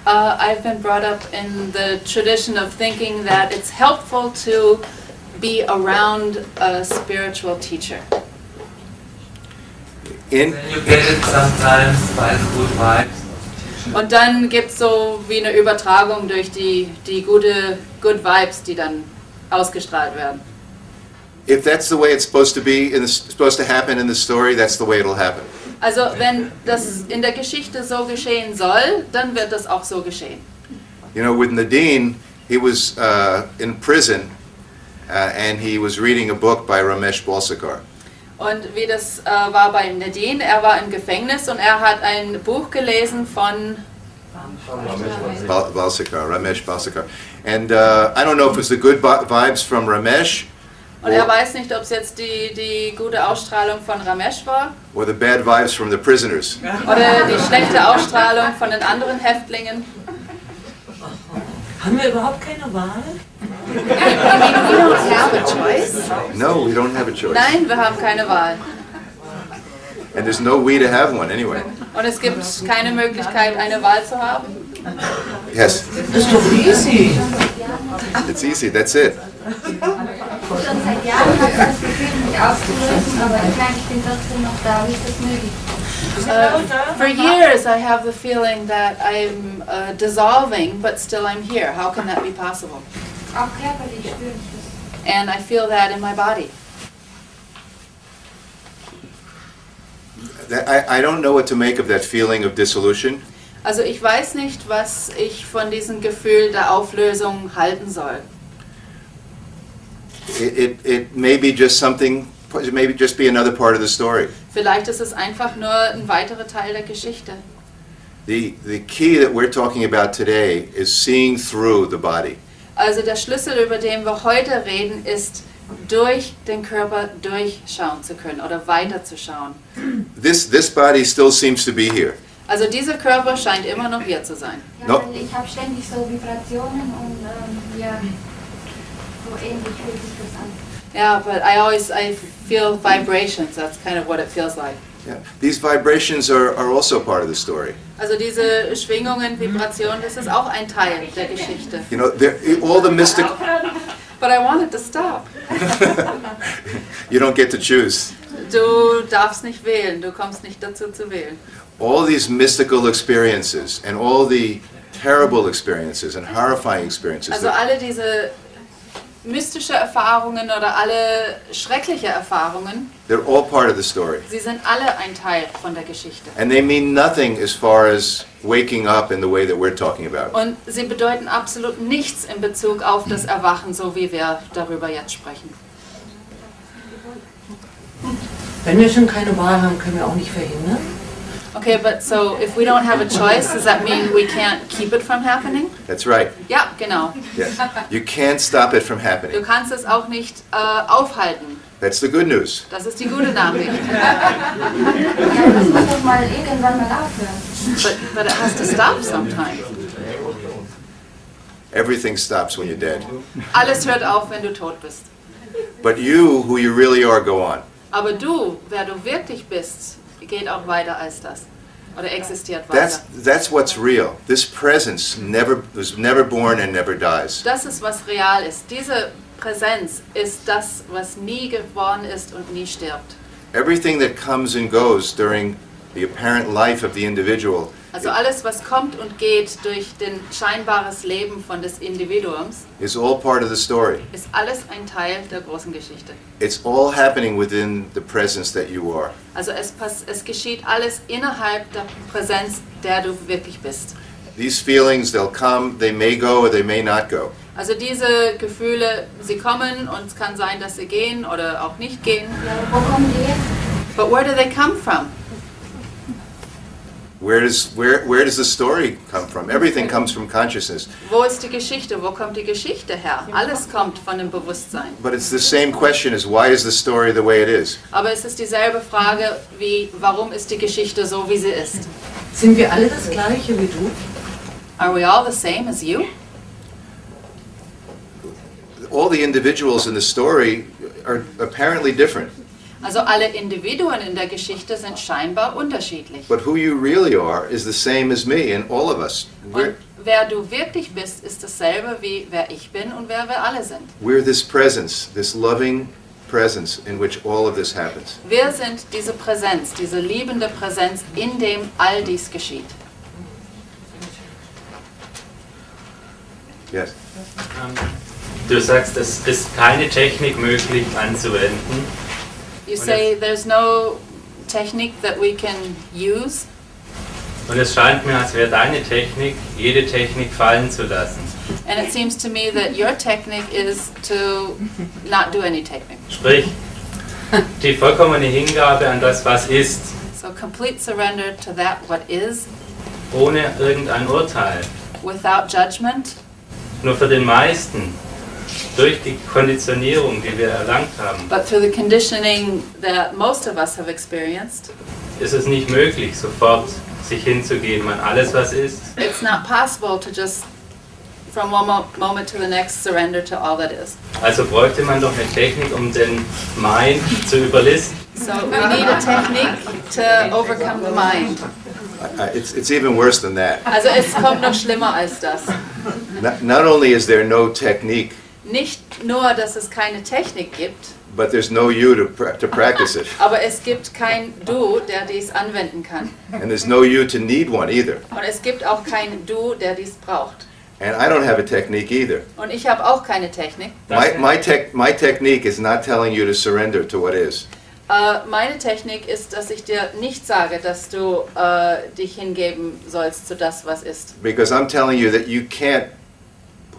Uh, I've been brought up in the tradition of thinking that it's helpful to be around a spiritual teacher. In, Then you get it sometimes by the good vibes. Und dann gibt es so wie eine Übertragung durch die, die gute Good Vibes, die dann ausgestrahlt werden. If that's the way it's supposed to be, and it's supposed to happen in the story, that's the way it'll happen. Also wenn das in der Geschichte so geschehen soll, dann wird das auch so geschehen. You know, with Nadine, he was uh, in prison, uh, and he was reading a book by Ramesh Balsekar. Und wie das äh, war bei Nadine, er war im Gefängnis und er hat ein Buch gelesen von Bal- Balsekar, Ramesh Balsekar. And uh, I don't know if it was the good vibes from Ramesh und er weiß nicht, ob es jetzt die, die gute Ausstrahlung von Ramesh war or the bad vibes from the prisoners. oder die schlechte Ausstrahlung von den anderen Häftlingen. Haben wir überhaupt keine Wahl? We don't have a choice. No, we don't have a choice. Nein, wir haben keine Wahl. And there's no we to have one anyway. Und es gibt keine Möglichkeit, eine Wahl zu haben. Yes, Das ist doch easy. it's easy, that's it. Schon seit Jahren habe ich das Gefühl, mich aufzulösen, aber ich merke, ich bin trotzdem noch da. Wie ist das möglich? Uh, for years, I have the feeling that I'm uh, dissolving, but still I'm here. How can that be possible? Auch körperlich spüre ich das. And I feel that in my body. That- I, I don't know what to make of that feeling of dissolution. Also ich weiß nicht, was ich von diesem Gefühl der Auflösung halten soll. It, it, it may be just something, it may just be another part of the story. Vielleicht ist es einfach nur ein weiterer Teil der Geschichte. The, the key that we're talking about today is seeing through the body. Also der Schlüssel, über den wir heute reden, ist durch den Körper durchschauen zu können oder weiterzuschauen. This, this body still seems to be here. Also dieser Körper scheint immer noch hier zu sein. Ja, No. ich habe ständig so Vibrationen und ähm, ja, so ähnlich fühlt sich das an. Yeah, but I always I feel vibrations. That's kind of what it feels like. Yeah. These vibrations are, are also part of the story. Also diese Schwingungen, Vibrationen, das ist auch ein Teil der Geschichte. You know, all the mystic, But I wanted to stop. you don't get to choose. Du darfst nicht wählen, du kommst nicht dazu zu wählen. All these mystical experiences and all the terrible experiences and horrifying experiences. Also alle diese mystische Erfahrungen oder alle schreckliche Erfahrungen, They're all part of the story. sie sind alle ein Teil von der Geschichte. And they mean nothing as far as waking up in the way that we're talking about. Und sie bedeuten absolut nichts in Bezug auf das Erwachen, so wie wir darüber jetzt sprechen. Wenn wir schon keine Wahl haben, können wir auch nicht verhindern. Okay, but so if we don't have a choice, does that mean we can't keep it from happening? That's right. Ja, genau. Yes. You can't stop it from Du happening. kannst es auch nicht äh, aufhalten, That's the good news. Das ist die gute Nachricht. Ja, das muss doch mal irgendwann mal aufhören. But, but it has to stop sometime. Everything stops when you're dead. Alles hört auf, wenn du tot bist. But you, who you really are, go on. Aber du, wer du wirklich bist, geht auch weiter als das. Oder existiert That's, weiter. that's what's real. This presence never, was never born and never dies. Das ist, was real ist. Diese Präsenz ist das, was nie geworden ist und nie stirbt. Everything that comes and goes during the apparent life of the individual Also alles, was kommt und geht durch den scheinbares Leben von des Individuums, is all part of the story. ist alles ein Teil der großen Geschichte. It's all happening within the presence that you are. Also es, es geschieht alles innerhalb der Präsenz, der du wirklich bist. These feelings, they'll come, they may go, or they may not go. Also diese Gefühle, sie kommen und es kann sein, dass sie gehen oder auch nicht gehen. Wo kommen die jetzt? But where do they come from? Where does, where, where does the story come from? Everything comes from consciousness. Wo ist die Geschichte? Wo kommt die Geschichte her? Alles kommt von dem Bewusstsein. But it's the same question as why is the story the way it is? Aber es ist dieselbe Frage wie, warum ist die Geschichte so, wie sie ist? Sind wir alle das Gleiche wie du? Are we all the same as you? All the individuals in the story are apparently different, Also alle Individuen in der Geschichte sind scheinbar unterschiedlich. but who you really are is the same as me and all of us. We're, Und wer du wirklich bist, ist dasselbe wie wer ich bin und wer wir alle sind. we're this presence, this loving presence in which all of this happens. Wir sind diese Präsenz, diese liebende Präsenz, in dem all dies geschieht. Yes. Du sagst, es ist keine Technik möglich anzuwenden. You say there's no technique that we can use, Und es scheint mir, als wäre deine Technik, jede Technik fallen zu lassen. and it seems to me that your technique is to not do any technique. Sprich, die vollkommene Hingabe an das, was ist, So complete surrender to that what is, ohne irgendein Urteil. without judgment. Nur für den meisten, durch die Konditionierung, die wir erlangt haben, But through the conditioning that most of us have experienced, ist es nicht möglich, sofort sich hinzugeben an alles, was ist. it's not possible to just, from one mo- moment to the next, surrender to all that is. Also bräuchte man doch eine Technik, um den Mind zu überlisten. So we need a technique to overcome the mind. Uh, It's, it's even worse than that. Also es kommt noch schlimmer als das. Not, not only is there no technique, Nicht nur, dass es keine Technik gibt, but there's no you to, pra- to practice it. aber es gibt kein Du, der dies anwenden kann. And there's no you to need one either. Und es gibt auch kein Du, der dies braucht. And I don't have a technique either. Und ich habe auch keine Technik. My, my, tech, my technique is not telling you to surrender to what is. Äh, meine Technik ist, dass ich dir nicht sage, dass du äh, dich hingeben sollst zu das, was ist. Because I'm telling you that you can't,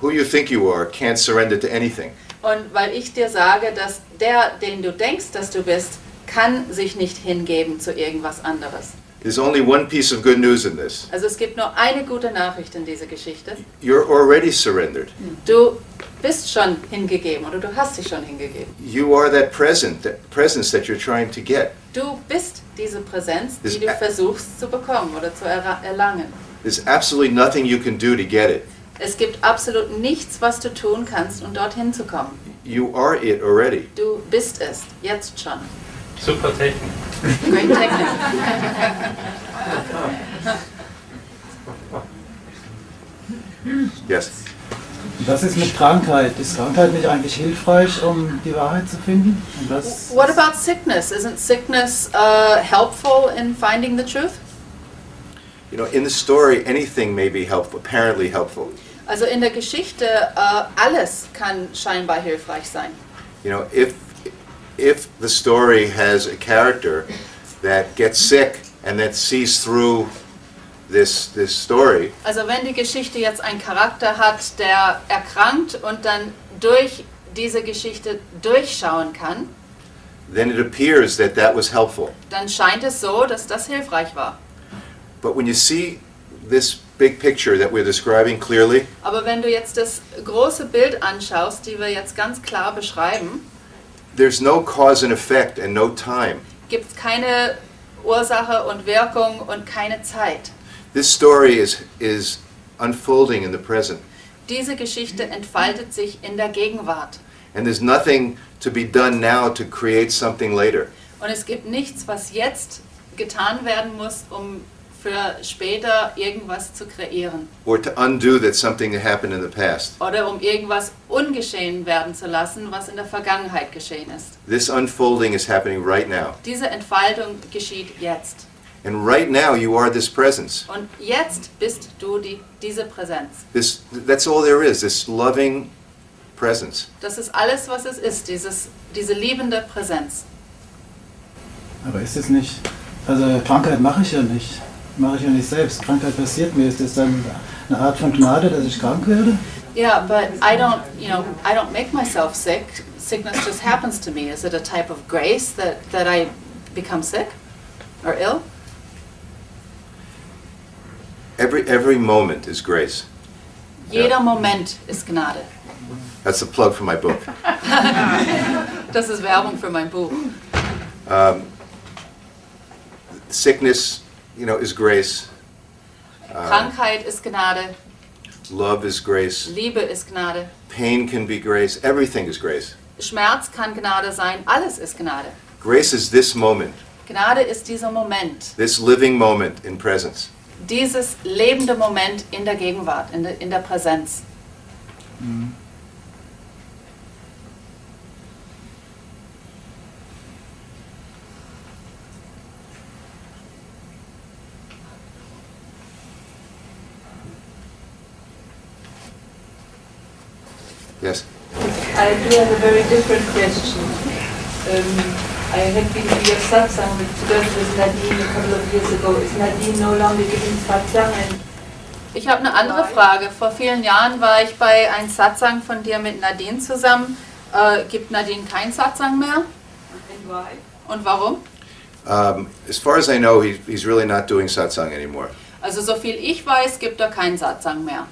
who you think you are, can't surrender to anything. Und weil ich dir sage, dass der, den du denkst, dass du bist, kann sich nicht hingeben zu irgendwas anderes. There's only one piece of good news in this. Also es gibt nur eine gute Nachricht in dieser Geschichte. You're already surrendered. Du bist schon hingegeben oder du hast dich schon hingegeben. You are that present, that presence that you're trying to get. Du bist diese Präsenz, die du versuchst zu bekommen oder zu erlangen. There's absolutely nothing you can do to get it. Es gibt absolut nichts, was du tun kannst, um dorthin zu kommen. You are it already. Du bist es, jetzt schon. Super Technik. Great technique. Yes. Was ist mit Krankheit? Ist Krankheit nicht eigentlich hilfreich, um die Wahrheit zu finden? What about sickness? Isn't sickness uh, helpful in finding the truth? You know, in the story, anything may be helpful, apparently helpful. Also in der Geschichte, uh, alles kann scheinbar hilfreich sein. You know, if if the story has a character that gets sick and that sees through this this story, Also wenn die Geschichte jetzt einen Charakter hat, der erkrankt und dann durch diese Geschichte durchschauen kann, then it appears that that was helpful. dann scheint es so, dass das hilfreich war. But when you see this big picture that we're describing clearly, Aber wenn du jetzt das große Bild anschaust, die wir jetzt ganz klar beschreiben, there's no cause and effect and no time. gibt es keine Ursache und Wirkung und keine Zeit. This story is, is unfolding in the present. Diese Geschichte entfaltet sich in der Gegenwart. And there's nothing to be done now to create something later. Und es gibt nichts, was jetzt getan werden muss, um für später irgendwas zu kreieren. Or to undo that something that happened in the past. Oder um irgendwas ungeschehen werden zu lassen, was in der Vergangenheit geschehen ist. This unfolding is happening right now. Diese Entfaltung geschieht jetzt. And right now you are this presence. Und jetzt bist du die, diese Präsenz. This, that's all there is, this loving presence. Das ist alles, was es ist, dieses, diese liebende Präsenz. Aber ist es nicht, also Krankheit mache ich ja nicht. Mache ich ja nicht selbst. Krankheit passiert mir. Ist das dann eine Art von Gnade, dass ich krank werde? Yeah, but I don't, you know, I don't make myself sick. Sickness just happens to me. Is it a type of grace that, that I become sick or ill? Every, every moment is grace. Jeder Moment ist Gnade. That's a plug for my book. Das ist Werbung für mein Buch. Um, sickness, you know, is grace. Uh, Krankheit ist Gnade. love is grace. Liebe ist Gnade. Pain can be grace. Everything is grace. Schmerz kann Gnade sein. Alles ist Gnade. Grace is this moment, Gnade ist dieser Moment. this living moment in presence. Dieses lebende Moment in der Gegenwart, in der, in der Präsenz. Yes. I do have a very different question. Um, I had been to your satsang with, together with Nadine a couple of years ago. Is Nadine no longer giving satsang? And Ich habe eine andere Frage. Vor vielen Jahren war ich bei einem Satsang von dir mit Nadine zusammen. Äh, gibt Nadine kein Satsang mehr? and why? Und warum? Um, as far as I know, he, he's really not doing satsang anymore. Also so viel ich weiß, gibt er keinen Satsang mehr.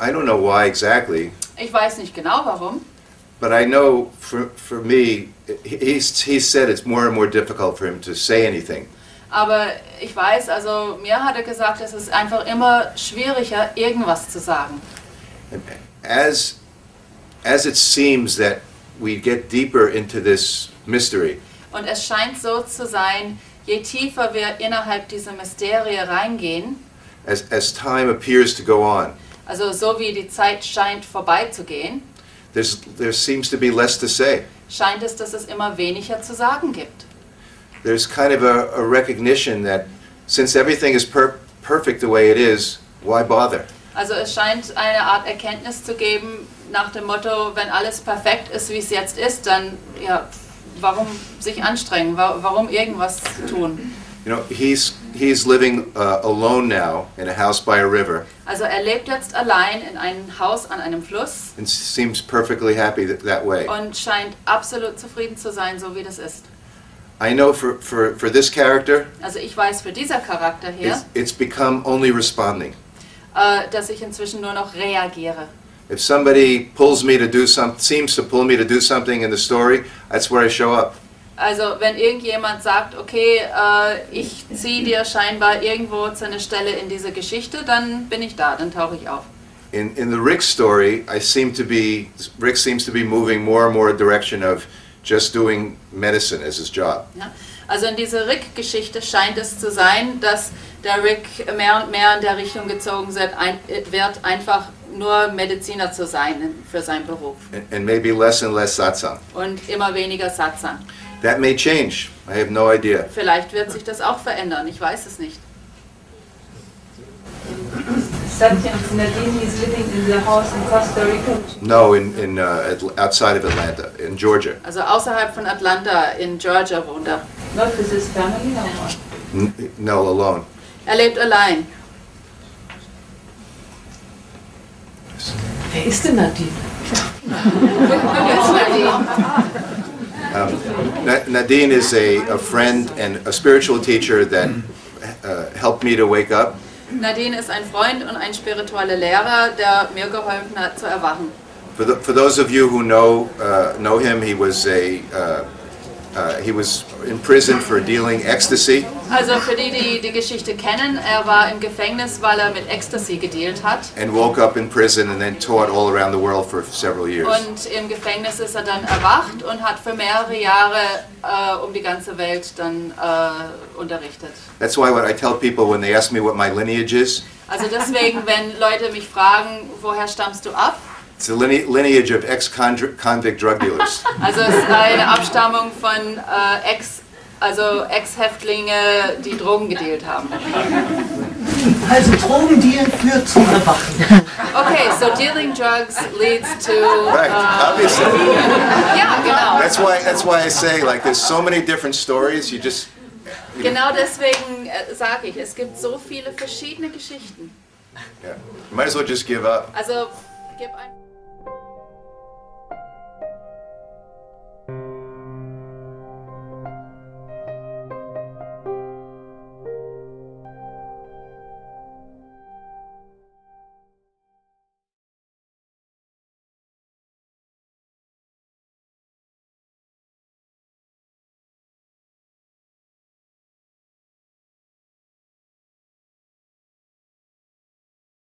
I don't know why exactly, Ich weiß nicht genau warum, but I know for, for me, he- he's, he's said it's more and more difficult for him to say anything. aber ich weiß, also mir hat er gesagt, es ist einfach immer schwieriger, irgendwas zu sagen. As, as it seems that we get deeper into this mystery, Und es scheint so zu sein, je tiefer wir innerhalb dieser Mysterie reingehen, as, as time appears to go on, also so wie die Zeit scheint vorbeizugehen, there's, there seems to be less to say. scheint es, dass es immer weniger zu sagen gibt. There's kind of a, a recognition that since everything is per, perfect the way it is, why bother? Also es scheint eine Art Erkenntnis zu geben nach dem Motto, wenn alles perfekt ist, wie es jetzt ist, dann ja, warum sich anstrengen, Wa- warum irgendwas tun? You know, he's, he's living uh, alone now in a house by a river Also er lebt jetzt allein in einem Haus an einem Fluss and seems perfectly happy that, that way. und scheint absolut zufrieden zu sein, so wie das ist. I know for, for, for this character, Also ich weiß für dieser Charakter hier, it's, it's become only responding. äh, dass ich inzwischen nur noch reagiere. If somebody pulls me to do some, seems to pull me to do something in the story, that's where I show up. Also wenn irgendjemand sagt, okay, äh, ich ziehe dir scheinbar irgendwo zu einer Stelle in diese Geschichte, dann bin ich da, dann tauche ich auf. In, in the Rick story, I seem to be, Rick seems to be moving more and more a direction of just doing medicine as his job. Ja? Also in dieser Rick-Geschichte scheint es zu sein, dass der Rick mehr und mehr in der Richtung gezogen wird, ein, wird einfach nur Mediziner zu sein für seinen Beruf And, and maybe less and less satsang. und immer weniger Satsang. That may change. I have no idea. Vielleicht wird sich das auch verändern, ich weiß es nicht. Satya Nadine is living in the house in Costa Rica. No, in, in, uh, outside of Atlanta, in Georgia. Also außerhalb von Atlanta in Georgia wohnt er. Not with his family no more. N- no, alone. Er lebt allein. Wer ist denn Nadine? Um, Nadine is a, a friend and a spiritual teacher that uh, helped me to wake up. Nadine ist ein Freund und ein spiritueller Lehrer, der mir geholfen hat zu erwachen. For, the, for those of you who know uh, know him, he was a uh, uh, he was in prison for dealing ecstasy. Also für die, die die Geschichte kennen, er war im Gefängnis, weil er mit Ecstasy gedealt hat. and woke up in prison and then taught all around the world for several years. Und im Gefängnis ist er dann erwacht und hat für mehrere Jahre äh, um die ganze Welt dann äh, unterrichtet. That's why when I tell people when they ask me what my lineage is, Also deswegen, wenn Leute mich fragen, woher stammst du ab? It's a line- lineage of ex-convict drug dealers. Also es ist eine Abstammung von äh, Ex, also Ex-Häftlinge, die Drogen gedealt haben. Also Drogendeal führt zum Erwachen. Okay, so dealing drugs leads to. Right, äh, obviously. Ja, genau. That's why that's why I say like there's so many different stories. You just Genau deswegen äh, sage ich, es gibt so viele verschiedene Geschichten. yeah, you might as well just give up. Also gib ein.